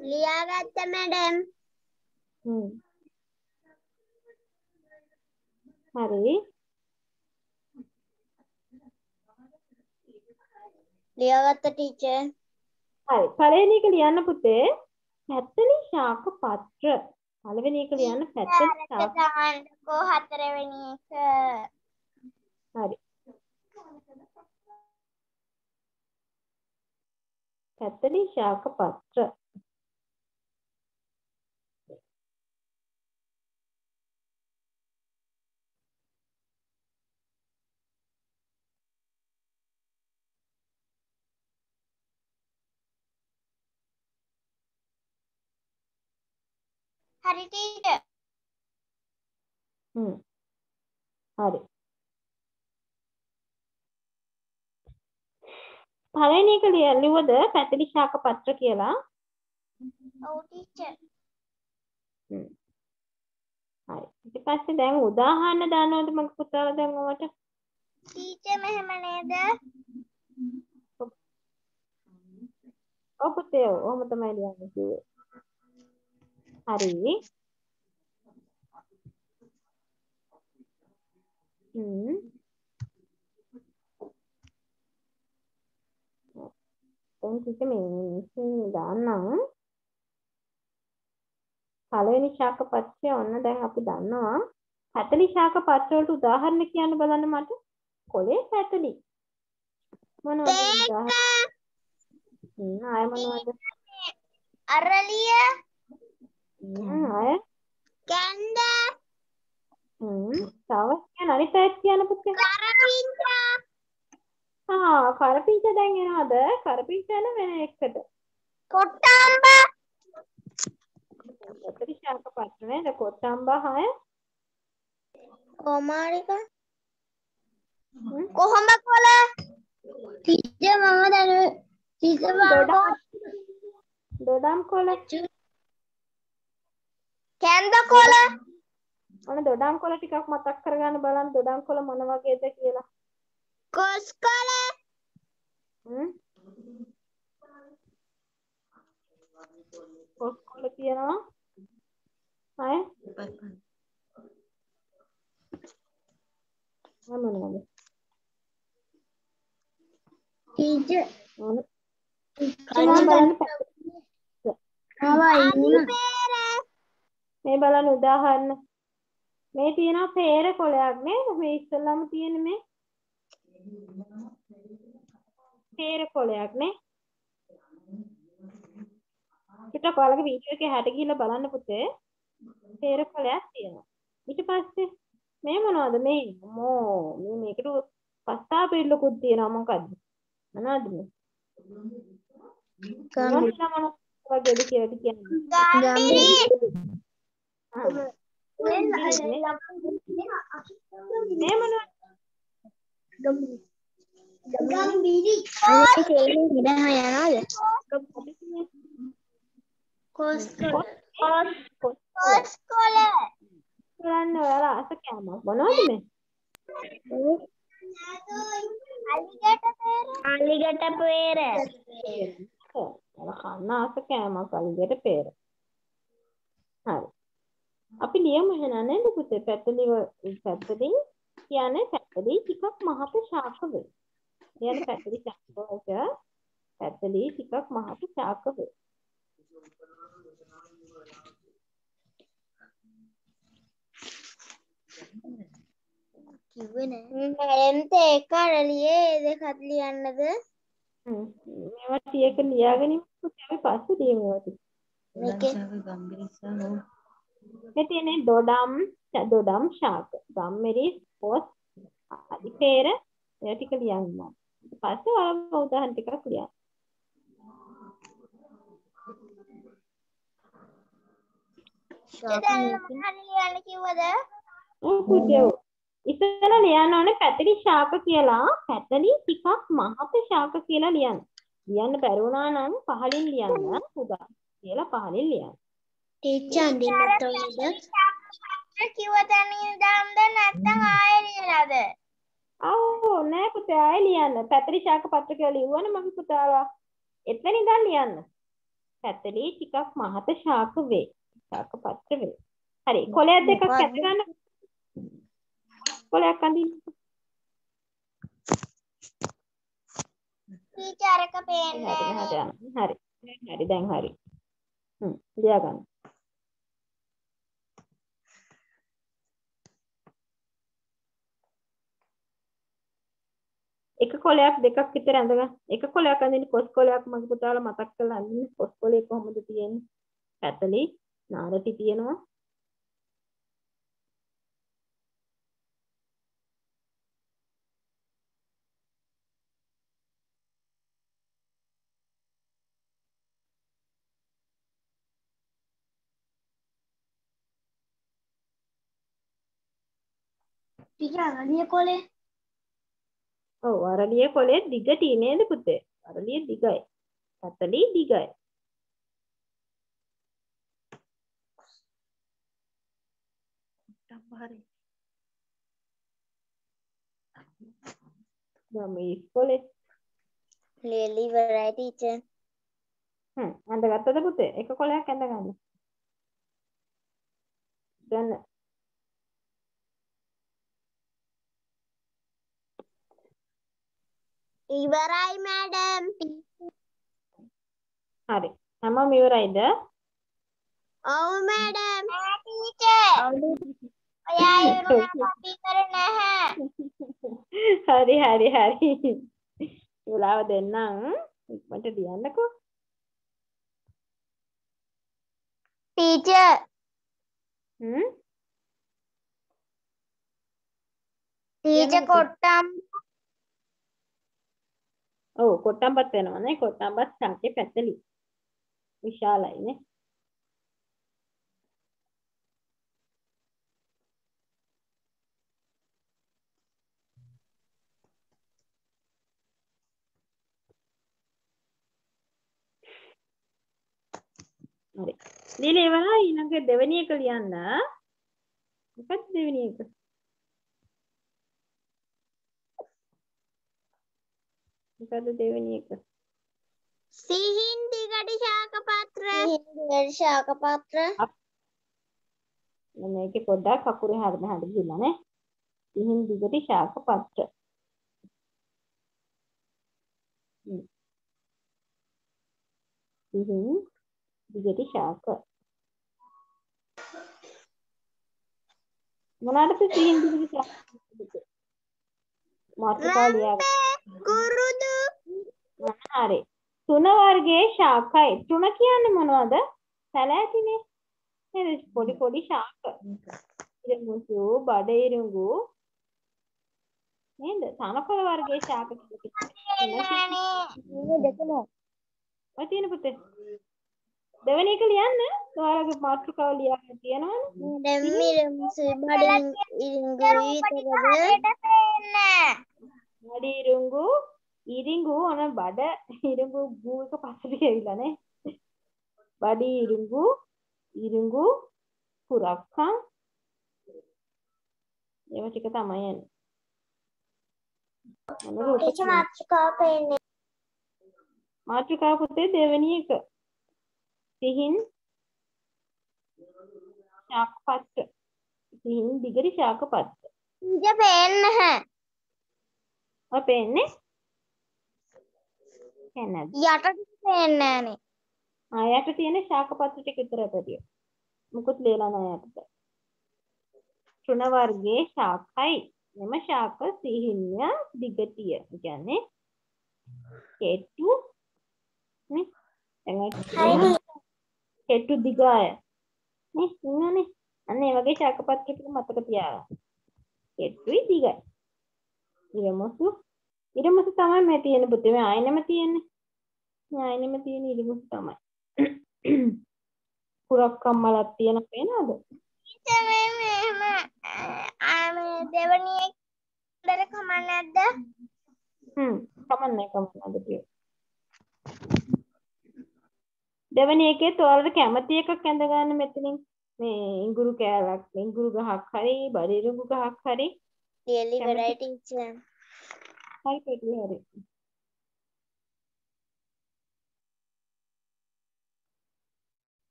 ලියාගත්ත මැඩම් හ්ම්. හරි. ලියාගත්ත ටීචර් හරි. පළවෙනි එක ලියන්න පුතේ පැත්තලි ශාක පත්‍ර. පළවෙනි එක ලියන්න පැත්තලි ශාක දාන්නකෝ හතරවෙනි එක හරි. පැත්තලි ශාක පත්‍ර. හරි ටීචර් හ්ම්. හරි. පළවෙනි එක ලිය- ලිව්වද පැත්තලි ශාක පත්‍ර කියලා? ඔව් ටීචර් හ්ම්. හරි. ඊට පස්සේ දැන් උදාහරණ දානවද මගේ පුතාලා දැන් ඔයාලට? ටීචර් මෙහෙම නේද ඔව් පුතේ. ඔහොම තමයි ලියන්න කිව්වේ. හරි. හ්ම්. දැන් කිසි මේ මිනිස්සුන් දාන්නම්. පළවෙනි ශාක පත්‍රය ඔන්න දැන් අපි දන්නවා. පැතලි ශාක පත්‍ර වලට උදාහරණ කියන්න බලන්න මට. කොලේ පැතලි. මොනවද උදාහරණ? ආය මොනවද? අරලිය කැන්ද තව කියන්න අනිත් අයත් කියන්න පුතේ. කරපිංචා ආ කරපිංච දැන් එනවද? කරපිංච යන වෙන එකට. කොට්ටාම්බ. පැතලි ශාක පත්‍ර නේද? කොත්තම්බා හය. කොමාරික. හ්ම් කොහොඹ කොළ ටීචර් මම දන්න ටීචර් දොඩම්. කොළ කැන්ද කොළ? ඔන්න දොඩම් කොළ ටිකක් මතක් කරගන්න බලන්න. දොඩම් කොළ මොන වගේද කියලා. කොස්කොල හ්ම්? කොස් කොළ තියෙනවා. හය මොනවද? ටීචර් ඕන බලන්න මේ බලන්න උදාහරණ. මේ තියෙනවා peer කොළයක් නේද? මේ ඉස්සෙල්ලාම තියෙන මේ peer කොළයක් නේ? පිටක ඔයාලගේ වීඩියෝ එකේ හැට ගිහිල්ලා බලන්න පුතේ peer කොළයක් තියෙනවා. ඊට පස්සේ මේ මොනවද? මේ අම්මෝ මේ මේකට පස්තා පිළිලකුත් තියෙනවා මොකද්ද? මොනවද මේ? මොනවද මොන වගේද කියලාද කියන්නේ ආ. මේ මොනවද ගම්බීරි යනවාද කොස්කොල කොස්කොල කරන්න ඔයාලා අස කෑමක් මොනවද මේ අලිගට පේර ඔයාලා කන්න අස කෑමක් අලියට peer හරි අපි ලියමු එහෙනම් නේද පුතේ පැත්තලි පැත්තලි කියන්නේ පැත්තලි ටිකක් මහත ශාක වේ. කියන්නේ පැත්තලි ශාක වලට පැත්තලි ටිකක් මහත ශාක වේ. කිව්වේ නෑ මැරෙන්ට ඒක අරලියේ දෙකත් ලියන්නද හ්ම්. මේවා ටික ලියාගෙන ඉමු අපි පස්සේ ලියමු. මේකේ මේ තියෙන්නේ දොඩම් දොඩම් ශාක. ගම්මිරිස් පොස් ආදි peer ඒවා ටික ලියන්න. පස්සේ ඔයාලා උදාහරණ ටිකක් ලියන්න. ඉස්සෙල්ලා ලියන්න ඕනේ පැතලි ශාක කියලා. පැතලි ටිකක් මහත ශාක කියලා ලියන්න. ලියන්න බැරි වුණා නම් පහලින් ලියන්න උදා කියලා පහලින් ලියන්න. ටීචර් අඳින්නත් ඕනේද කිව්ව තැන ඉඳන්ද නැත්නම් ආයෙ ලියලාද ආව් නෑ පුතේ ආයෙ ලියන්න. පැතලි ශාක පත්‍ර කියලා ලිව්වනේ මගේ පුතාලා. එතන ඉඳන් ලියන්න. පැතලි ටිකක් මහත ශාක වේ. ශාක පත්‍ර වේ. හරි. කොලයක් දෙකක්? ඇද ගන්න. කොලයක් අඳින්න. ටීචර් එක පේන්නේ. හරි. හරි දැන් හරි. හ්ම් ලියා ගන්න. එක කොලයක් දෙකක් විතර ඇඳගන්න. එක කොලයක් අඳින්න කොස් කොලයක් මගේ පුතාලා මතක් කරලා අඳින්න. කොස් කොලේ කොහොමද තියෙන්නේ? පැතලි නාරටි තියෙනවා. ටීචර් අලිය කොලේ ඔව් අරලිය කොලේ දිගටි නේද පුතේ? අරලිය දිගයි. පැතලි දිගයි. මේ ඉස්කෝලේ ලියලි ඉවරයි ටීචර් හ්ම් ඇඳගත්තද පුතේ? එක කොලයක් ඇඳගන්න. දැන් ඉවරයි මැඩම් හරි. හැමෝම ඉවරයිද? ඔව් මැඩම් ටීචර් ඔයා ඉවරුනා කොපි කර නැහැ හරි හරි හරි. වෙලාව දෙන්නම්. ඉක්මනට ලියන්නකෝ. ටීචර් හ්ම් ටීචර් කොට්ටම් ඔව් කොට්ටම්පත් වෙනවනේ. කොට්ටම්පත් ශාකේ පැතලි. විශාලයිනේ. හරි. ලියලා ඉවරයි ඊළඟ දෙවෙනි එක ලියන්න. මොකක්ද දෙවෙනි එක? මොකද්ද දෙවෙනි එක? සිහින් දිගට ශාක පත්‍ර සිහින් දිගට ශාක පත්‍ර මේකේ පොඩ්ඩක් අකුරේ හරින හරිය ගිහලා නේ. සිහින් දිගට ශාක පත්‍ර. සිහින් දිගට ශාක. මොනවාටද සිහින් දිගට ශාක පත්‍ර? මාතෘකාව ලියා කුරුදු හරි. තුන වර්ගයේ ශාකයි. තුන කියන්නේ මොනවද? සැලෑටිනේ. නේද? පොඩි පොඩි ශාක. ඉරමුසු, බඩ ඉරුඟු නේද? තනකොළ වර්ගයේ ශාක දෙකම ඔය තියෙන පුතේ. දෙවෙනි එක ලියන්න. ඔයාලගේ මාතෘකාව ලියන්න තියෙනවනේ. දෙම්මිරමුසු බඩින් ඉරිංගු විතරද බඩ ඉරුඟු, ඉරිඟු ඔන බඩ ඉරුඟු ගූ එක පස්සට ගිහිල්ලා නේ. බඩ ඉරුඟු, ඉරුඟු, පුරක්කම් ඒව ටික තමයි ටීචර් මාතෘකාව පෙන්නේ මාතෘකාව පුතේ දෙවෙනි එක. සිහින් ශාකපත්‍ර. සිහින් දිගට ශාකපත්‍ර. ටීචර් පේන්නේ නැහැ ඔය පේන්නේ? එන්නද? යටට පේන්නේ නැහනේ ආයට තියෙන ශාකපත්‍ර ටික විතරයි පැටිය. මුකුත් ලියලා නැහැ යටට. තෘණ වර්ගයේ ශාකයි. මෙම ශාක සිහින්ය දිගටිය. කියන්නේ කෙට්ටු නේ? කෙට්ටු දිගාය. නේ ඉන්නවනේ. අන්න ඒ වගේ ශාකපත් ටික මතක තියාගන්න. කෙට්ටුයි දිගයි. ඉරමුසු. ඉරමුසු තමයි මේ තියෙන පුතේ මේ ආයෙනම තියෙන්නේ. ආයෙනම තියෙන ඉරමුසු තමයි. [coughs] පුරක් කම්මලක් තියෙන පේනවද මේ මෙහෙම ආ දෙවණියෙක් දර කමන්නේද? හ්ම් කමන්නේ කමන්නේද කියලා. දෙවෙනි එකේ ඔයාලට කැමති එකක් ඇඳ ගන්න මෙතනින්. මේ ඉඟුරු කෑල්ලක් ඉඟුරු ගහක් හරි බඩිරුඟු ගහක් හරි. ලියලි ඉවරයි ටීචර් හරි කෙටි හරි.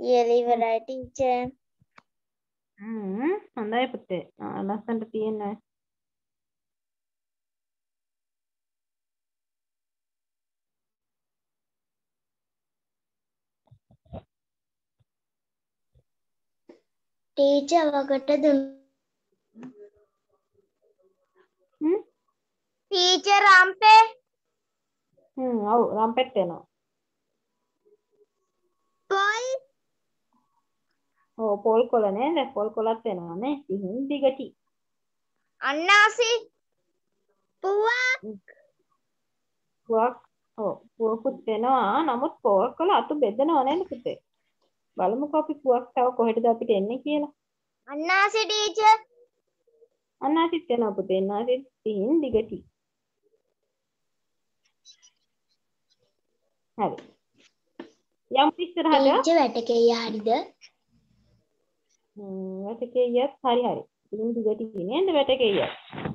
ලියලි ඉවරයි ටීචර් හ්ම් හොඳයි පුතේ. ලස්සනට තියෙන ටීචර් වකට දුන්න හ්ම් ටීචර් රම්පේ හ්ම් ඔව් රම්පෙට් වෙනවා. පොල් ඔව් පොල් කොළ නේද? පොල් කොළත් වෙනවා නේ. සිහින් දිගටි. අන්නාසි පුවා පුවක් ඔව් පුවකුත් වෙනවා. නමුත් පොල් කොළ අතු බෙදනව නේද පුතේ? බලමුකෝ අපි පුවක් තව කොහෙටද අපිට එන්නේ කියලා. අන්නාසි ටීචර් අන්නාසිත් වෙනවා පුතේ. අන්නාසිත් සිහින් දිගටි. හරි. යම් ඉස්සරහට ටීචර් වැටකෙයි හරිද හ්ම් වැටකෙයියත් හරි හරි. සිහින් දිගටි නේද වැටකෙයියත්.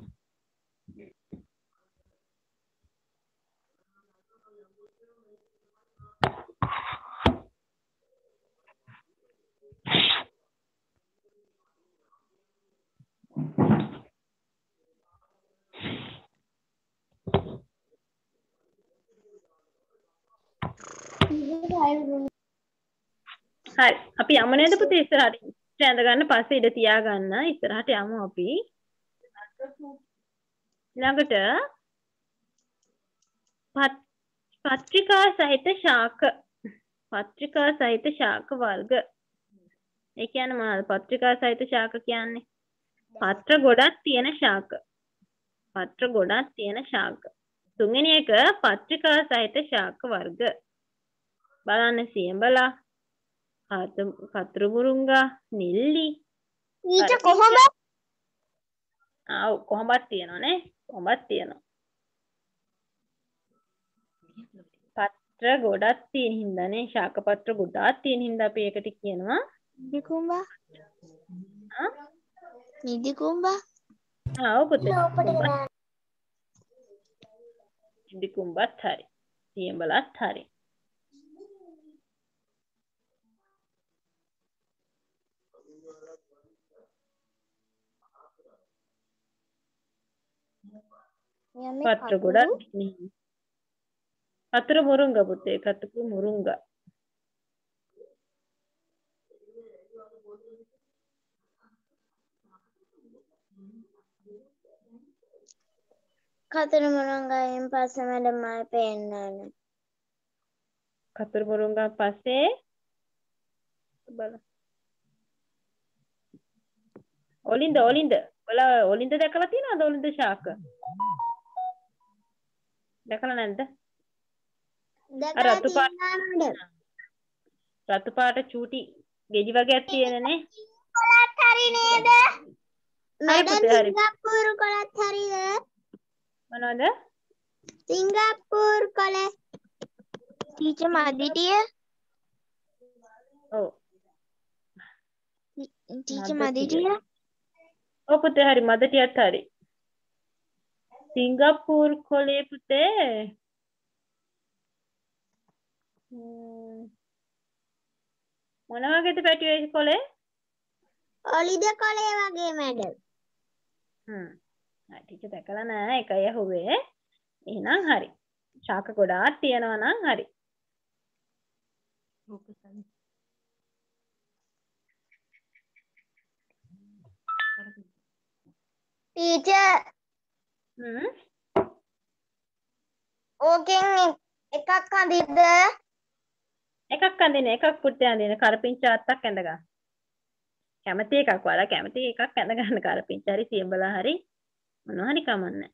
හරි. අපි යමු නේද පුතේ ඉස්සරහට. ඉස්සර ඇඳ ගන්න පස්සේ ඉඳ තියාගන්න. ඉස්සරහට යමු අපි. ළඟට පත්- පත්‍රිකා සහිත ශාක පත්‍රිකා සහිත ශාක වර්ග. ඒ කියන්නේ මොනවද? පත්‍රිකා සහිත ශාක කියන්නේ පත්‍ර ගොඩක් තියෙන ශාක. පත්‍ර ගොඩක් තියෙන ශාක. තුන්වෙනි එක පත්‍රිකා සහිත ශාක වර්ග. බලන්න සියඹලා කතු- කතුරු මුරුංගා නිල්ලි. ටීචර් කොහොමද? ආව් කොහොමත් තියෙනවනේ කොහොමත් තියෙනවා. පත්‍ර ගොඩක් තියෙන හින්දානේ ශාක පත්‍ර ගොඩාක් තියෙන හින්දා අපි ඒකට කියනවා. නිදිකුම්බා? ආ? නිදිකුම්බා? ආ ඔව් පුතේ ඉදි කුඹත් හරි. සියඹලත් හරි පත්‍ර ගොඩක් අතුර මුරුංග පුතේ කතුපු මුරුංග. කතර මුරංගායෙන් පස්ස මැඩමයි පෙන්නන කතුරු මුරුංගා පස්සේ බල ඔලින්ද ඔලින්ද? ඔලා ඔලින්ද දැකලා තියෙනවද ඔලින්ද ශාක දැකලා නැද්ද? අර රතු පාට රතු පාට චූටි ගෙඩි වගේක් තියෙනනේ කොලත් හරි නේද? හරි. සිංගප්පූරු කොලත් හරිද? මොනවද? සිංගප්පූර් කොල ටීචර් මදිටිය? ඔව්. ටීචර්. මදිටිය? ඔව් පුතේ හරි. මදටියත් හරි සිංගප්පූර් කොලේ පුතේ ම්ම්. මොන වගේද පැටි වෙයි කොලේ ඔලිද කොලේ වගේ මැඩම් හ්ම් ආ ටීචර් දැකලා නෑ එකයි ඇහුවේ එහෙනම් හරි ශාක ගොඩාක් තියෙනවා නම් හරි ටීචර් ඕකෙන් එකක් අඳිද්ද එකක් අඳින එකක් පුට්ටේ අඳින කරපිංච අත්තක් ඇඳ ගන්න. කැමති එකක් වල කැමති එකක් ඇඳ ගන්න කරපිංච හරි සියඹලා හරි මොනවා හරි කමන්නේ.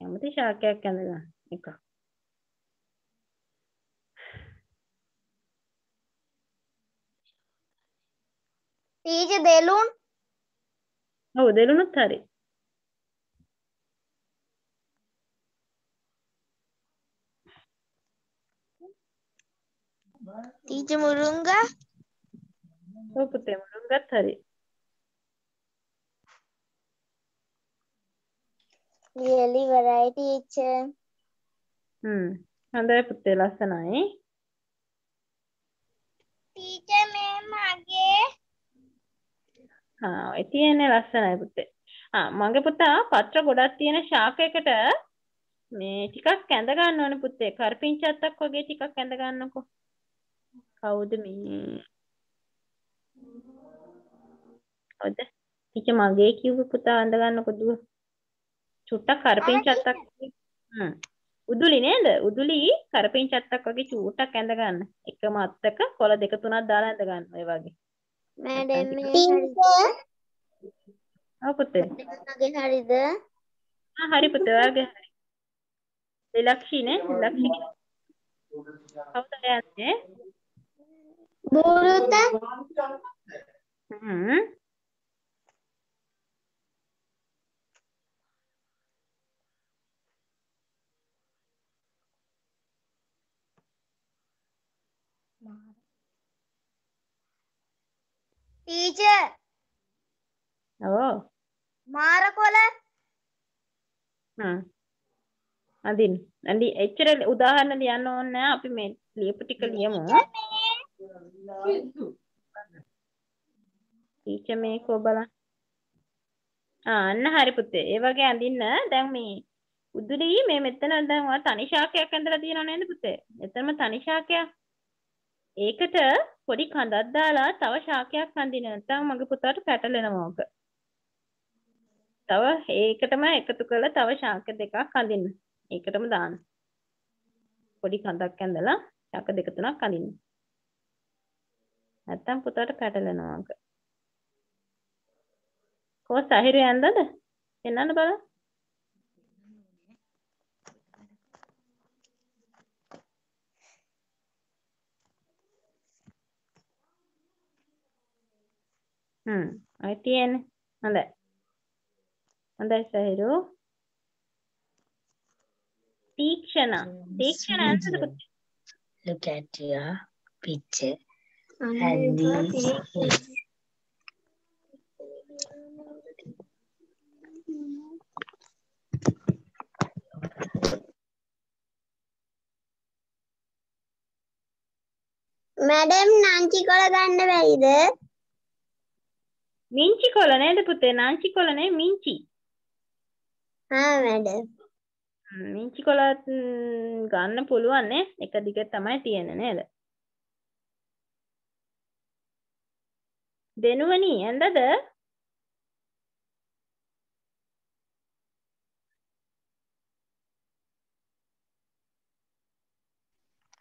කැමති ශාකයක් ඇඳ ගන්න එකක්. ටීචර් දෙලුන් ඔව් දෙලුණුත් හරි. ටීචර් මුරුංගා ඔව් පුතේ මුළුංගත් හරි. ලියලි ඉවරයි ටීචර් හ්ම් හොඳයි පුතේ ලස්සනයි. ටීචර් මේ මගේ ආ ඔය තියෙන්නේ ලස්සනයි පුතේ. ආ මගේ පුතා පත්‍ර ගොඩක් තියෙන ශාකයකට මේ ටිකක් ඇඳ ගන්න ඕනේ පුතේ. කරපිංචත්තක් වගේ ටිකක් ඇඳ ගන්නකෝ. කවුද මේ? ඔද ටික මගේ කිව්ව පුතා ඇඳ ගන්නකෝ දුව. චුට්ටක් කරපිංචත්තක් හ්ම්. උදුලි නේද? උදුලි කරපිංචත්තක් වගේ චූට්ටක් ඇඳ ගන්න. එකම අත්තක කොළ දෙක තුනක් දාලා ඇඳ ගන්න ඔය වගේ. මැඩම් ආ පුතේ. මගේ හරිද ආ හරි පුතේ ඔයාගේ හරි. දෙලක්ෂිනේ ලක්ෂි. කවුද යන්නේ? බුරුත හ්ම්. ටීචර් ඔව්. මාර කොල හ්ම්. අදින්. අන්දි එච්චර උදාහරණ ලියන්න ඕනේ නැහැ. අපි මේ ලියපු ටික ලියමු. ටීචර් මේකෝ බලන්න. ආ අන්න හරි පුතේ. ඒ වගේ අඳින්න දැන් මේ උදුලි මේ මෙතන දැන් තනි ශාකයක් ඇඳලා තියෙනව නේද පුතේ? එතනම තනි ශාකයක්. ඒකට පොඩි කඳක් දාලා තව ශාකයක් අඳින්න. නැත්නම් මගේ පුතාට පැටලෙනවා ඕක. තව ඒකටම එකතු කරලා තව ශාක දෙකක් අඳින්න. ඒකටම දාන්න. පොඩි කඳක් ඇඳලා ශාක දෙක තුනක් අඳින්න. නැත්තම් පුතාට පැටලෙනවා ඕක. කොහොම සහිරේ ඇඳද? එන්නන්න බලන්න. හ්ම් ඔය තියෙන්නේ. හොඳයි. හොඳයි සහිරු. තීක්ෂණ. තීක්ෂණ answer පුතේ. Look at your picture and these madam නංචි කොල ගන්න බැරිද? මිංචි කොළ නේද පුතේ? නාංචි කොළ නේ මිංචි. ආ. හ්ම්, මිංචි කොළත් ම්, ගන්න පුළුවන් නේ. එක දිගට තමයි තියෙන්නේ නේද? දෙනුවනි ඇඳද?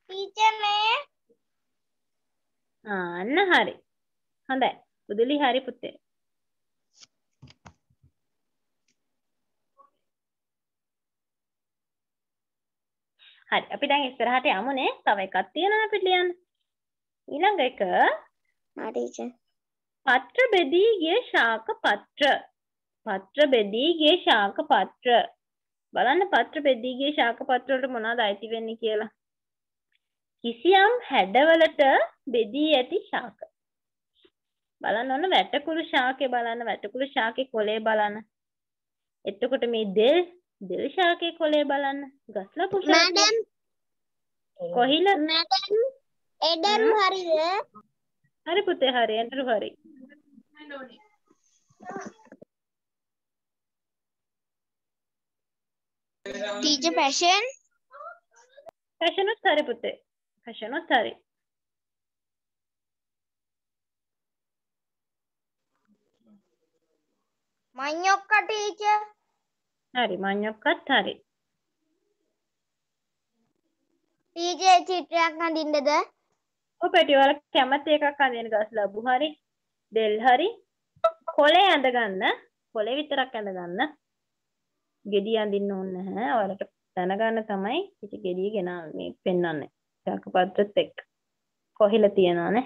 ටීචර් මේ ආ, අන්න හරි. හොඳයි. පුදුලි හරි පුතේ. හරි. අපි දැන් ඉස්සරහට යමුනේ. තව එකක් තියෙනවා අපිට ලියන්න. ඊළඟ එක ආ ටීචර්. පත්‍ර බෙදී ගිය ශාක පත්‍ර. පත්‍ර බෙදී ගිය ශාක පත්‍ර. බලන්න පත්‍ර බෙදී ගිය ශාක පත්‍ර වලට මොනවද අයිති වෙන්නේ කියලා. කිසියම් හැඩවලට බෙදී ඇති ශාක. බලන්න ඔන්න වැටකුළු ශාකේ බලන්න වැටකුළු ශාකේ කොලේ බලන්න. එතකොට මේ දෙල් දෙල් ශාකේ කොලේ බලන්න. ගස්ලපු ශාකේ මැඩම් කොහිල මැඩම් එඩම් හරිද? හරි පුතේ හරි එන්ටරු හරි. ටීචර් පැෂන් ෆැෂනුත් හරි පුතේ. ෆැෂනුත් හරි. මඤ්ඤොක්ක ටීචර්. හරි මඤ්ඤොක්කත් හරි. ටීචර් චිත්‍රයක් අඳින්නද? ඔය පැටි වල කැමති එකක් අඳින ගස් ලැබු හරි. දෙල් හරි. කොලේ ඇඳ ගන්න. කොලේ විතරක් ඇඳ ගන්න. ගෙඩි අඳින්න ඕනේ නැහැ. ඔයාලට දැනගන්න තමයි ඉති ගෙඩිය ගෙන මේ පෙන්වන්නේ. ශාකපත්‍රත් එක්ක. කොහිල තියනවානේ.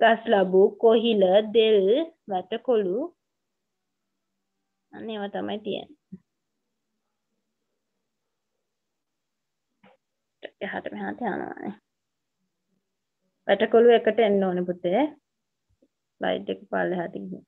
ගස් ලැබු කොහිල දෙල් වැටකොළු අන්න ඒවා තමයි තියෙන්නේ. එහාට මෙහාට යනවානේ. වැටකොළු එකට එන්න ඕනේ පුතේ. ස්ලයිඩ් එක පල්ලෙහාට ගිහින්.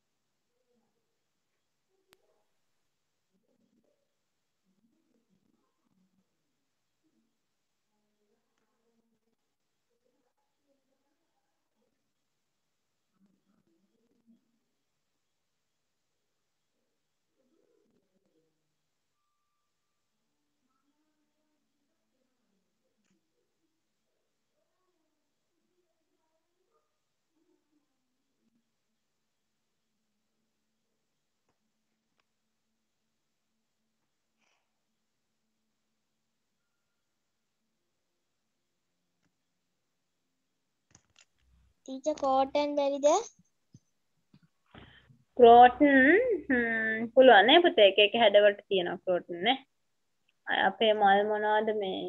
ටීචර් කෝටන් බැරිද? ක්‍රෝටන් පුළුවන් නේ පුතේ එක එක හැඩවලට තියෙනවා ක්‍රෝටන් නේ. අපේ මල් මොනවද මේ?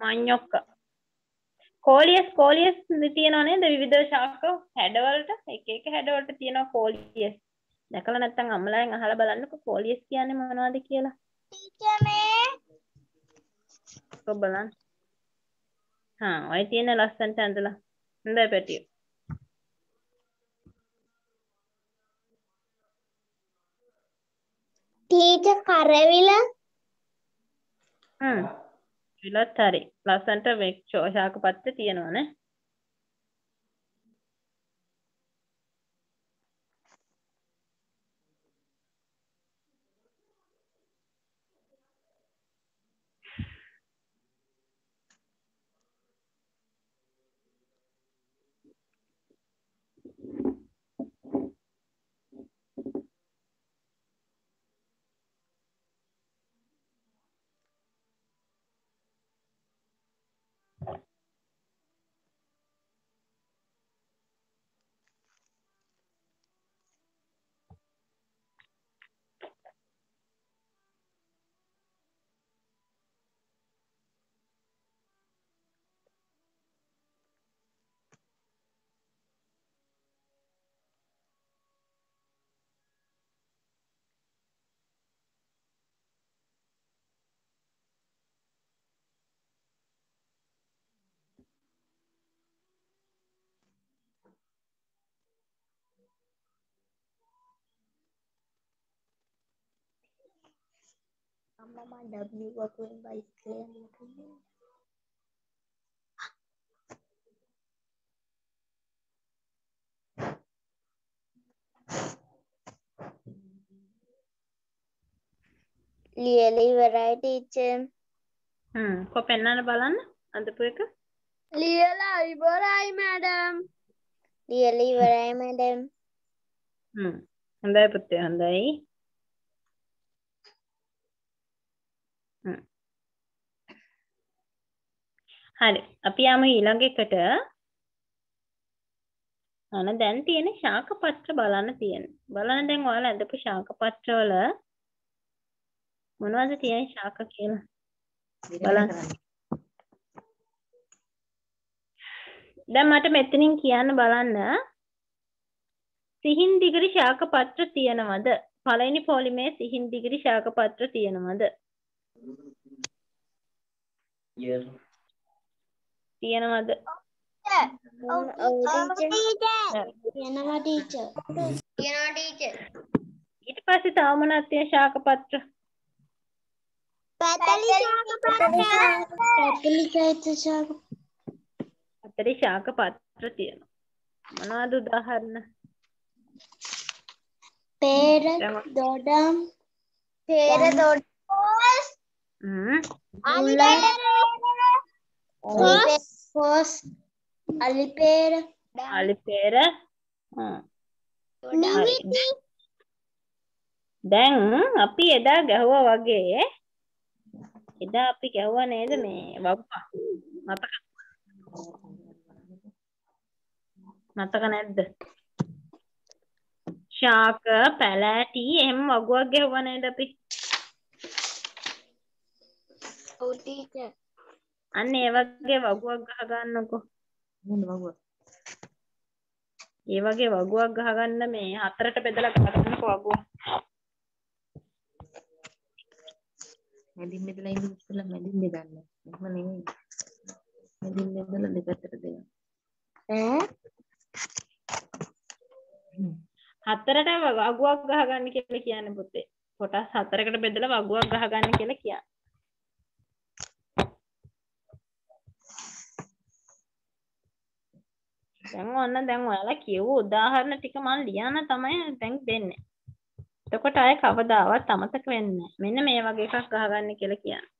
මඤ්ඤොක්ක කෝලියස් කෝලියස් තියෙනවා නේද විවිධ ශාක හැඩවලට? එක එක හැඩවලට තියෙනවා කෝලියස්. දැකලා නැත්නම් අම්මලාගෙන් අහලා බලන්නකෝ කෝලියස් කියන්නේ මොනවද කියලා. බලන්න. හා ඔය තියෙන ලස්සනට ඇඳලා. හොඳයි පැටියෝ. ටීචර් කරවිල. හ්ම් විලත් හරි ලස්සනට මේ ශාක පත්‍ර තියෙනවානේ? අම්මා මම W වතුරෙන් බයිසිකලෙන් යනවා. ලියලා ඉවරයි ටීචර්. හ්ම් කො පෙන්නන්න බලන්න අඳපු එක ලියලා ඉවරයි මැඩම්. ලියලා ඉවරයි මැඩම්. හ්ම් හොඳයි පුතේ හොඳයි හරි. අපි යමු ඊළඟ එකට. අන දැන් තියෙන ශාක පත්‍ර බලන්න තියෙන. බලන්න දැන් ඔයාලා ඇඳපු ශාක පත්‍රවල මොනවද තියෙන ශාක කියලා බලන්න. දැන් මට මෙතනින් කියන්න බලන්න. සිහින් දිගට ශාක පත්‍ර තියෙනවද? පළවෙනි පොලිමේ සිහින් දිගට ශාක පත්‍ර තියෙනවද? තියෙනවද ඔව් ටීචර්. යනවා ටීචර්. ඊට පස්සේ තව මොනවද තියෙන ශාක පත්‍ර පැතලි ශාක පැතලි ශාක හතරේ ශාක පත්‍ර තියෙනවා. මොනවද උදාහරණ? පේර දොඩම්. පේර දොඩම් කොස් අලිපේර අලිපේර. දැන් අපි එදා ගැහුවා වගේ එදා අපි ගැහුවා නේද මේ වප්පා මතක? මතක නැද්ද? ශාක පැලෑටි එහෙම වගුවක් ගැහුවා නේද අපි ඔව් ටීචර් අන්න ඒ වගේ වගුවක් ගහ ගන්නකො ඒ වගේ වගුවක් ගහගන්න මේ හතරට බෙදලා ගහගන්නකො වගුව මැදින් බෙදලා ඉන්න ඉස්සෙල්ලා මැදින් බෙදන්න. එහෙම නෙමෙයි. මැදින් බෙදලා දෙපැත්තට දෙන්න. ඈ හතරට වගුවක් ගහගන්න කියලා කියන්නේ පුතේ. කොටස් හතරකට බෙදලා වගුවක් ගහගන්න කියලා කියන්නේ. දැන් ඔන්න දැන් ඔයාලා කියව උදාහරණ ටික මම ලියන්න තමයි දැන් දෙන්නේ. එතකොට ආයේ කවදාවත් අමතක වෙන්නේ. මෙන්න මේ වගේ එකක් ගහගන්න කියලා කියන්නේ.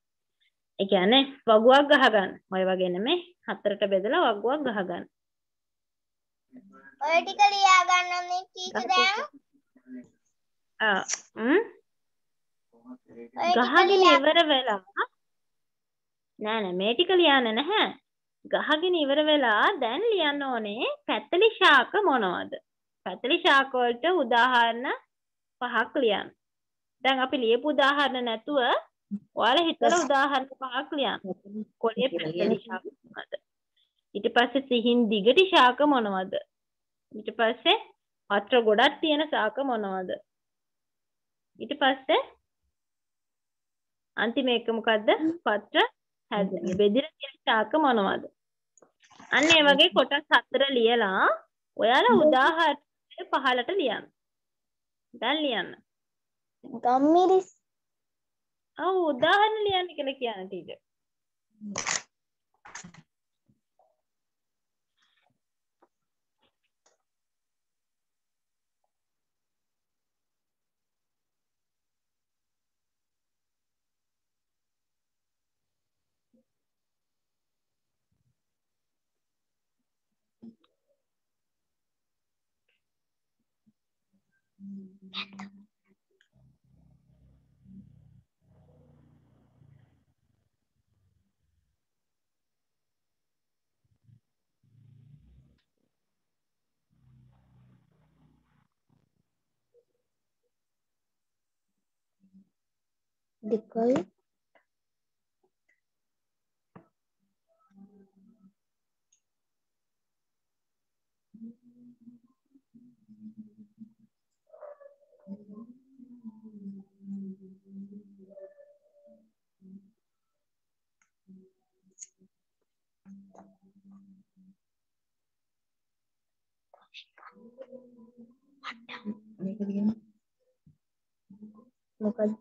ඒ කියන්නේ වගුවක් ගහගන්න. ඔය වගේ නෙමෙයි හතරට බෙදලා වගුවක් ගහගන්න. ඔය ටික ලියා ගන්න මේ ටීචර් දැන් ආ ම් ඔය ටික ගහගෙන ඉවර වෙලා නෑ නෑ මේ ටික ලියන්න නැහැ. ගහගෙන ඉවර වෙලා දැන් ලියන්න ඕනේ පැතලි ශාක මොනවද? පැතලි ශාක වලට උදාහරණ පහක් ලියන්න. දැන් අපි ලියපු උදාහරණ නැතුව ඔයාලා හිතලා උදාහරණ පහක් ලියන්න. කොලේ පැතලි ශාක මොනවද? ඊට පස්සේ සිහින් දිගටි ශාක මොනවද? ඊට පස්සේ පත්‍ර ගොඩක් තියෙන ශාක මොනවද? ඊට පස්සේ අන්තිම එක මොකද්ද? පත්‍ර හැදෙන බෙදිර තියෙන ශාක මොනවද? අන්න ඒ වගේ කොටස් හතර ලියලා ඔයාලා උදාහරණ පහලට ලියන්න. දැන් ලියන්න. ගම්මිරිස් ඔව් උදාහරණ ලියන්න කියලා කියන ටීචර්. được cưới මේක ලියන්න. මොකද්ද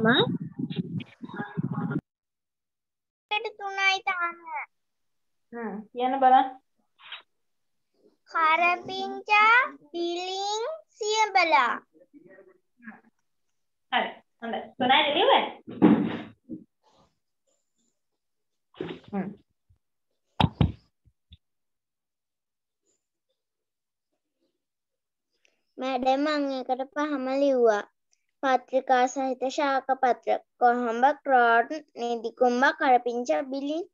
තාම ට තුනයි තාම හ්ම් කියන්න බලන්න. කරපිංචා පිලිං සියඹලා හරි. හොඳයි. තුනයි ලියුවේ? හ්ම්. මැඩම් මං එකට පහම ලිව්වා පත්‍රිකා සහිත ශාක පත්‍ර කොහොඹ ක්‍රෝට් නිදිකුම්බ කරපිංච බිලින්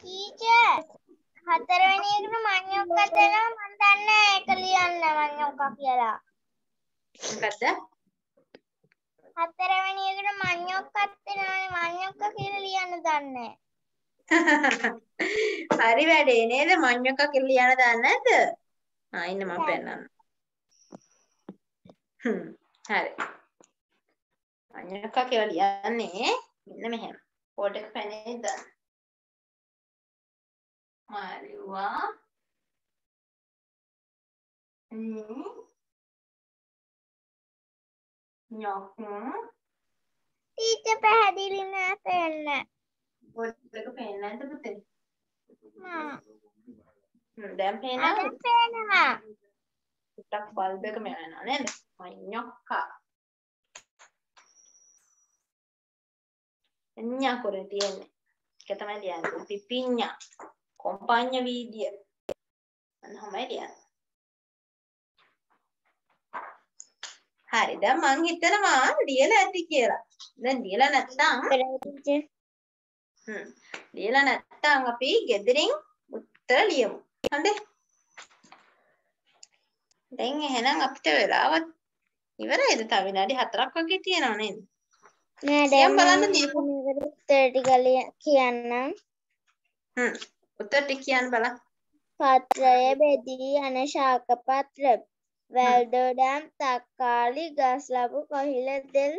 ටීචර් හතරවෙනි එකට මඤ්ඤොක්ක දෙනවා මම දන්නේ ඒක ලියන්න මඤ්ඤොක්ක කියලා මොකද්ද? හතරවෙනි එකට මඤ්ඤොක්කක් දෙනවානේ මඤ්ඤොක්ක කියලා ලියන්න දන්නේ [laughs] හරි වැඩේ නේද? මඤ්ඤොක්ක කියලා ලියන්න දන්නේ නැද්ද? ආ ඉන්න මම පෙන්නන්න. හරි. මඤ්ඤොක්ක කියලා ලියන්නේ මෙන්න මෙහෙම. පොඩ එක පෙන්නේද? මාළුවා ම් nyokung ටීචර් පැහැදිලි නෑ පෙන්න පොඩ්ඩක පේන්නේ නැද්ද පුතේ? මම හ්ම් දැන් අද පේනවද? පේනවා පුටක් බල්බ් එක මෙයා යනවා නේද? මඤ්ඤොක්කා. එඤ්ඤා කොරේ තියෙන්නේ. ඒක තමයි ලියන්නේ. පිපිඤ්ඤා. කොම්පාඤ්ඤ වීදිය. අන්න තමයි ලියන්නේ. හරි දැන් මං හිතනවා ලියලා ඇති කියලා. දැන් ලියලා නැත්නම් හ්ම් ලියලා නැත්නම් අපි ගෙදරින් උත්තර ලියමු. හරිද? දැන් එහෙනම් අපිට වෙලාවත් ඉවරයිද? තව විනාඩි 4ක් වගේ තියෙනවා නේද? නෑ දැන් බලන්න දීපු. උත්තර ටික කියන්නම් හ්ම් උත්තර ටික කියන්න බලන්න. පත්‍රය බෙදී යන ශාක පත්‍ර වැල්දොඩම් තක්කාලි ගස්ලබු කොහිල දෙල්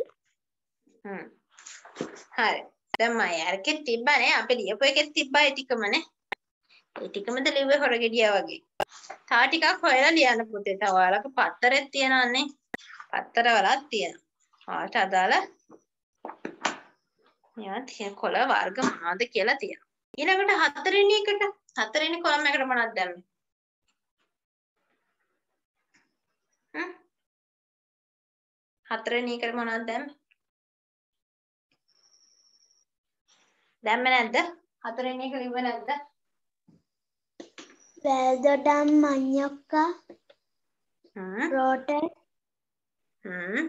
හරි. දැන් මම අරකෙත් තිබ්බනේ අපි ලියපු එකෙත් තිබ්බා ඒ ටිකමනේ. ඒ ටිකමද ලිව්වේ හොරගෙඩියා වගේ. තා ටිකක් හොයලා ලියන්න පුතේ. තව ඔයාලක පත්තරෙත් තියෙනවානේ. පත්තර වලත් තියෙනවා. ඔයාලට අදාළ මේවා තියෙන කොළ වර්ග මොනවද කියලා තියෙනවා. ඊළඟට හතරවෙනි එකට හතරවෙනි කොලම් එකට මොනවද දැම්මේ? හ්ම් හතරවෙනි එකට මොනවද දැම්මේ? දැම්මේ නැද්ද? හතරවෙනි එක ලිව්වේ නැද්ද? වැල්දොඩම් මං්ඥොක්කා හ්ම් රෝට හ්ම්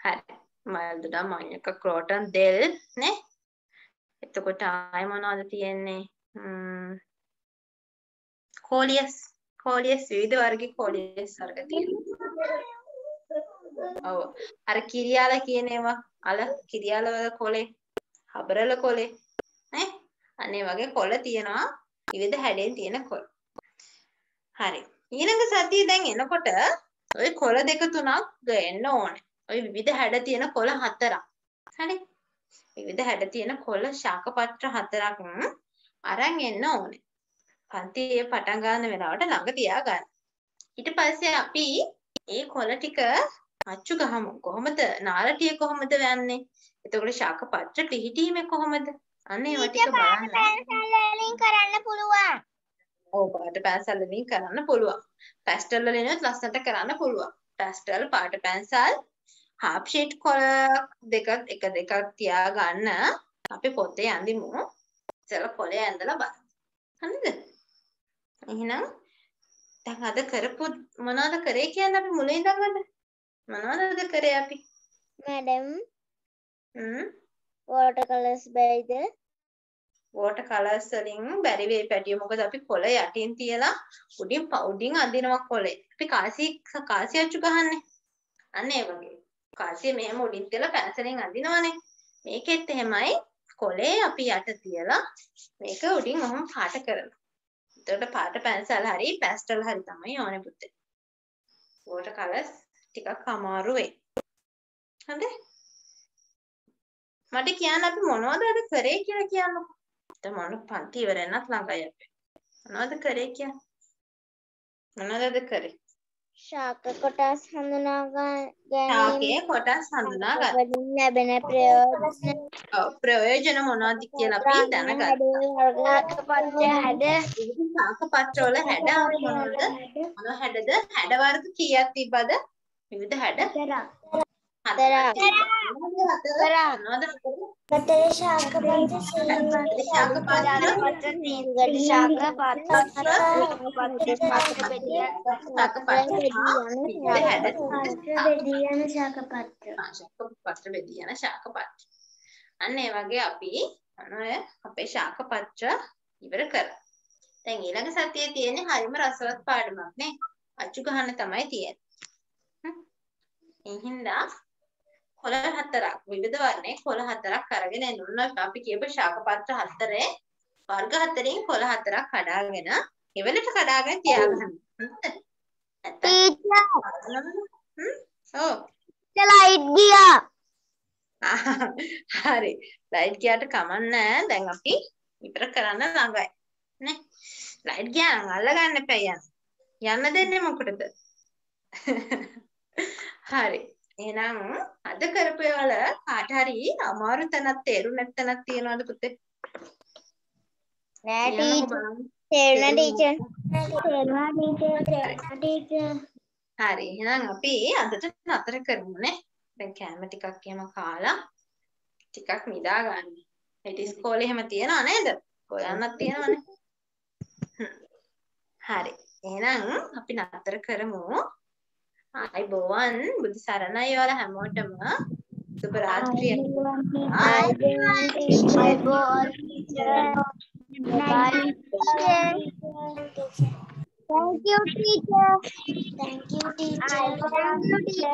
හරි මල්දුඩා මඤ්ඤක ක්‍රෝටන් දෙල් නේ එතකොට ආය මොනවද තියෙන්නේ? හ්ම්. කෝලියස්. කෝලියස් විවිධ වර්ගයේ කෝලියස් වර්ග තියෙනවා. ඔව්. අර කිරියාල කියන ඒවා අල කිරියාල වල කොලේ හබරල කොලේ නේ? අනේ වගේ කොළ තියෙනවා. විවිධ හැඩයෙන් තියෙන කොළ හරි. ඊළඟ සතිය දැන් එනකොට ඔය කොළ දෙක තුනක් ගන්න ඕනේ. ඔය විවිධ හැඩ තියෙන කොළ හතරක්. හරි? විවිධ හැඩ තියෙන කොළ ශාකපත්‍ර හතරක් අරන් එන්න ඕනේ. පන්තියේ පටන් ගන්න වෙලාවට ළඟ තියාගන්න ඊට පස්සේ අපි ඒ කොළ ටික අච්චු ගහමු. කොහොමද? නාරටිය කොහොමද යන්නේ? එතකොට ශාකපත්‍ර පිහිටීමේ කොහොමද? අන්න ඒවා ටික බලන්න. කරන්න පුළුවන්. ඔව් පාට පැන්සල් වලින් කරන්න පුළුවන්. පැස්ටල් වලිනුත් ලස්සනට කරන්න පුළුවන්. පැස්ටල් පාට පැන්සල් හාෆ් ෂීට් කොළ දෙක එක දෙකක් තියාගන්න අපි පොතේ අඳිමු. ඉතල කොළේ ඇඳලා බලමු. හරිද? එහෙනම් දැන් අද කරපු මොනවද කරේ කියන්නේ අපි මුලින් ඉඳන් අද මොනවද කරේ අපි? madam හ්ම් watercolors බැයිද වෝටර් කලර්ස් වලින් බැරි වෙයි පැටිය මොකද අපි කොළ යටින් තියලා උඩින් ප- උඩින් අදිනවා කොළේ. අපි කාසි කාසි අච්චු ගහන්නේ. අන්න ඒ වගේ. කාසිය මෙහෙම උඩින් තියලා පැන්සලෙන් අදිනවනේ. මේකෙත් එහෙමයි කොළේ අපි යට තියලා මේක උඩින් ඔහොම පාට කරනවා. එතකොට පාට පැන්සල් හරි පැස්ටල් හරි තමයි ඕනේ පුතේ. වෝටර් කලර්ස් ටිකක් අමාරු වෙයි. හරිද? මට කියන්න අපි මොනවද අද කරේ කියලා කියන්නකෝ. දැන් මොන පන්ති ඉවරෙන්නත් ළඟයි අපි. මොනවද කරේ කියන්නේ? මොනවද අද කරේ? ශාක කොටස් හඳුනා ගැනීම කොටස් හඳුනා ගන්න. ලැබෙන ප්‍රයෝජන ප්‍රයෝජන මොනවද කියලා අපි. පත්‍ය හැඩ ශාක පත්‍රවල හැඩ අපි මොනවද? මොන හැඩද? හැඩ වර්ග කීයක් තිබ්බද? විවිධ හැඩ හතර? හතර? පතර ශාක ශාක පත්‍ර සීගඩ ශාක ශාක ශාක පත්‍ර හා විවිධ හැඩ බෙදී යන ශාක පත්‍ර ශාක පත්‍ර බෙදී යන ශාක පත්‍ර. අන්න ඒ වගේ අපි අන්න ඔය අපේ ශාක පත්‍ර ඉවර කරා. දැන් ඊළඟ සතියේ තියෙන්නේ හරිම රසවත් පාඩමක් නේ. අච්චු ගහන්න තමයි තියෙන්නේ. හ්ම්. ඒ හින්දා කොළ හතරක් විවිධ වර්ණයේ කොළ හතරක් අරගෙන එන්න අපි කියපු ශාක පත්‍ර හතරේ වර්ග හතරෙන් කොළ හතරක් කඩාගෙන එවලට කඩාගෙන තියාගන්න. හරිද? නැත්තම් හ්ම්. ඔව්. ලයිට් ගියා හරි ලයිට් ගියාට කමන්නේ දැන් අපි ඉවර කරන්න ළඟයි නේ ලයිට් ගියා නම් අල්ලගන්න එපා යන්න යන්න දෙන්නේ මොකටද හරි එහෙනම් අද කරපු ඒවල කාට හරි අමාරු තැනක් තේරුම් නැත්නම් තියනවද පුතේ නෑ ටීචර්. තේරුණා ටීචර් හරි එහෙනම් අපි අදට නතර කරමු නේ දැන් කෑම ටිකක් එහෙම කාලා ටිකක් නිදා ගන්න. හිට ඉස්කෝලේ එහෙම තියනවා නේද? හොයන්නත් තියෙනවනේ. හරි. එහෙනම් අපි නතර කරමු. ආයිබෝවන් බුදු සරණයි ඔයාලා හැමෝටම සුබ රාත්‍රියක්. ආයිබෝවන් teacher bye teacher Thank you, teacher. Thank you, teacher. Thank you, teacher.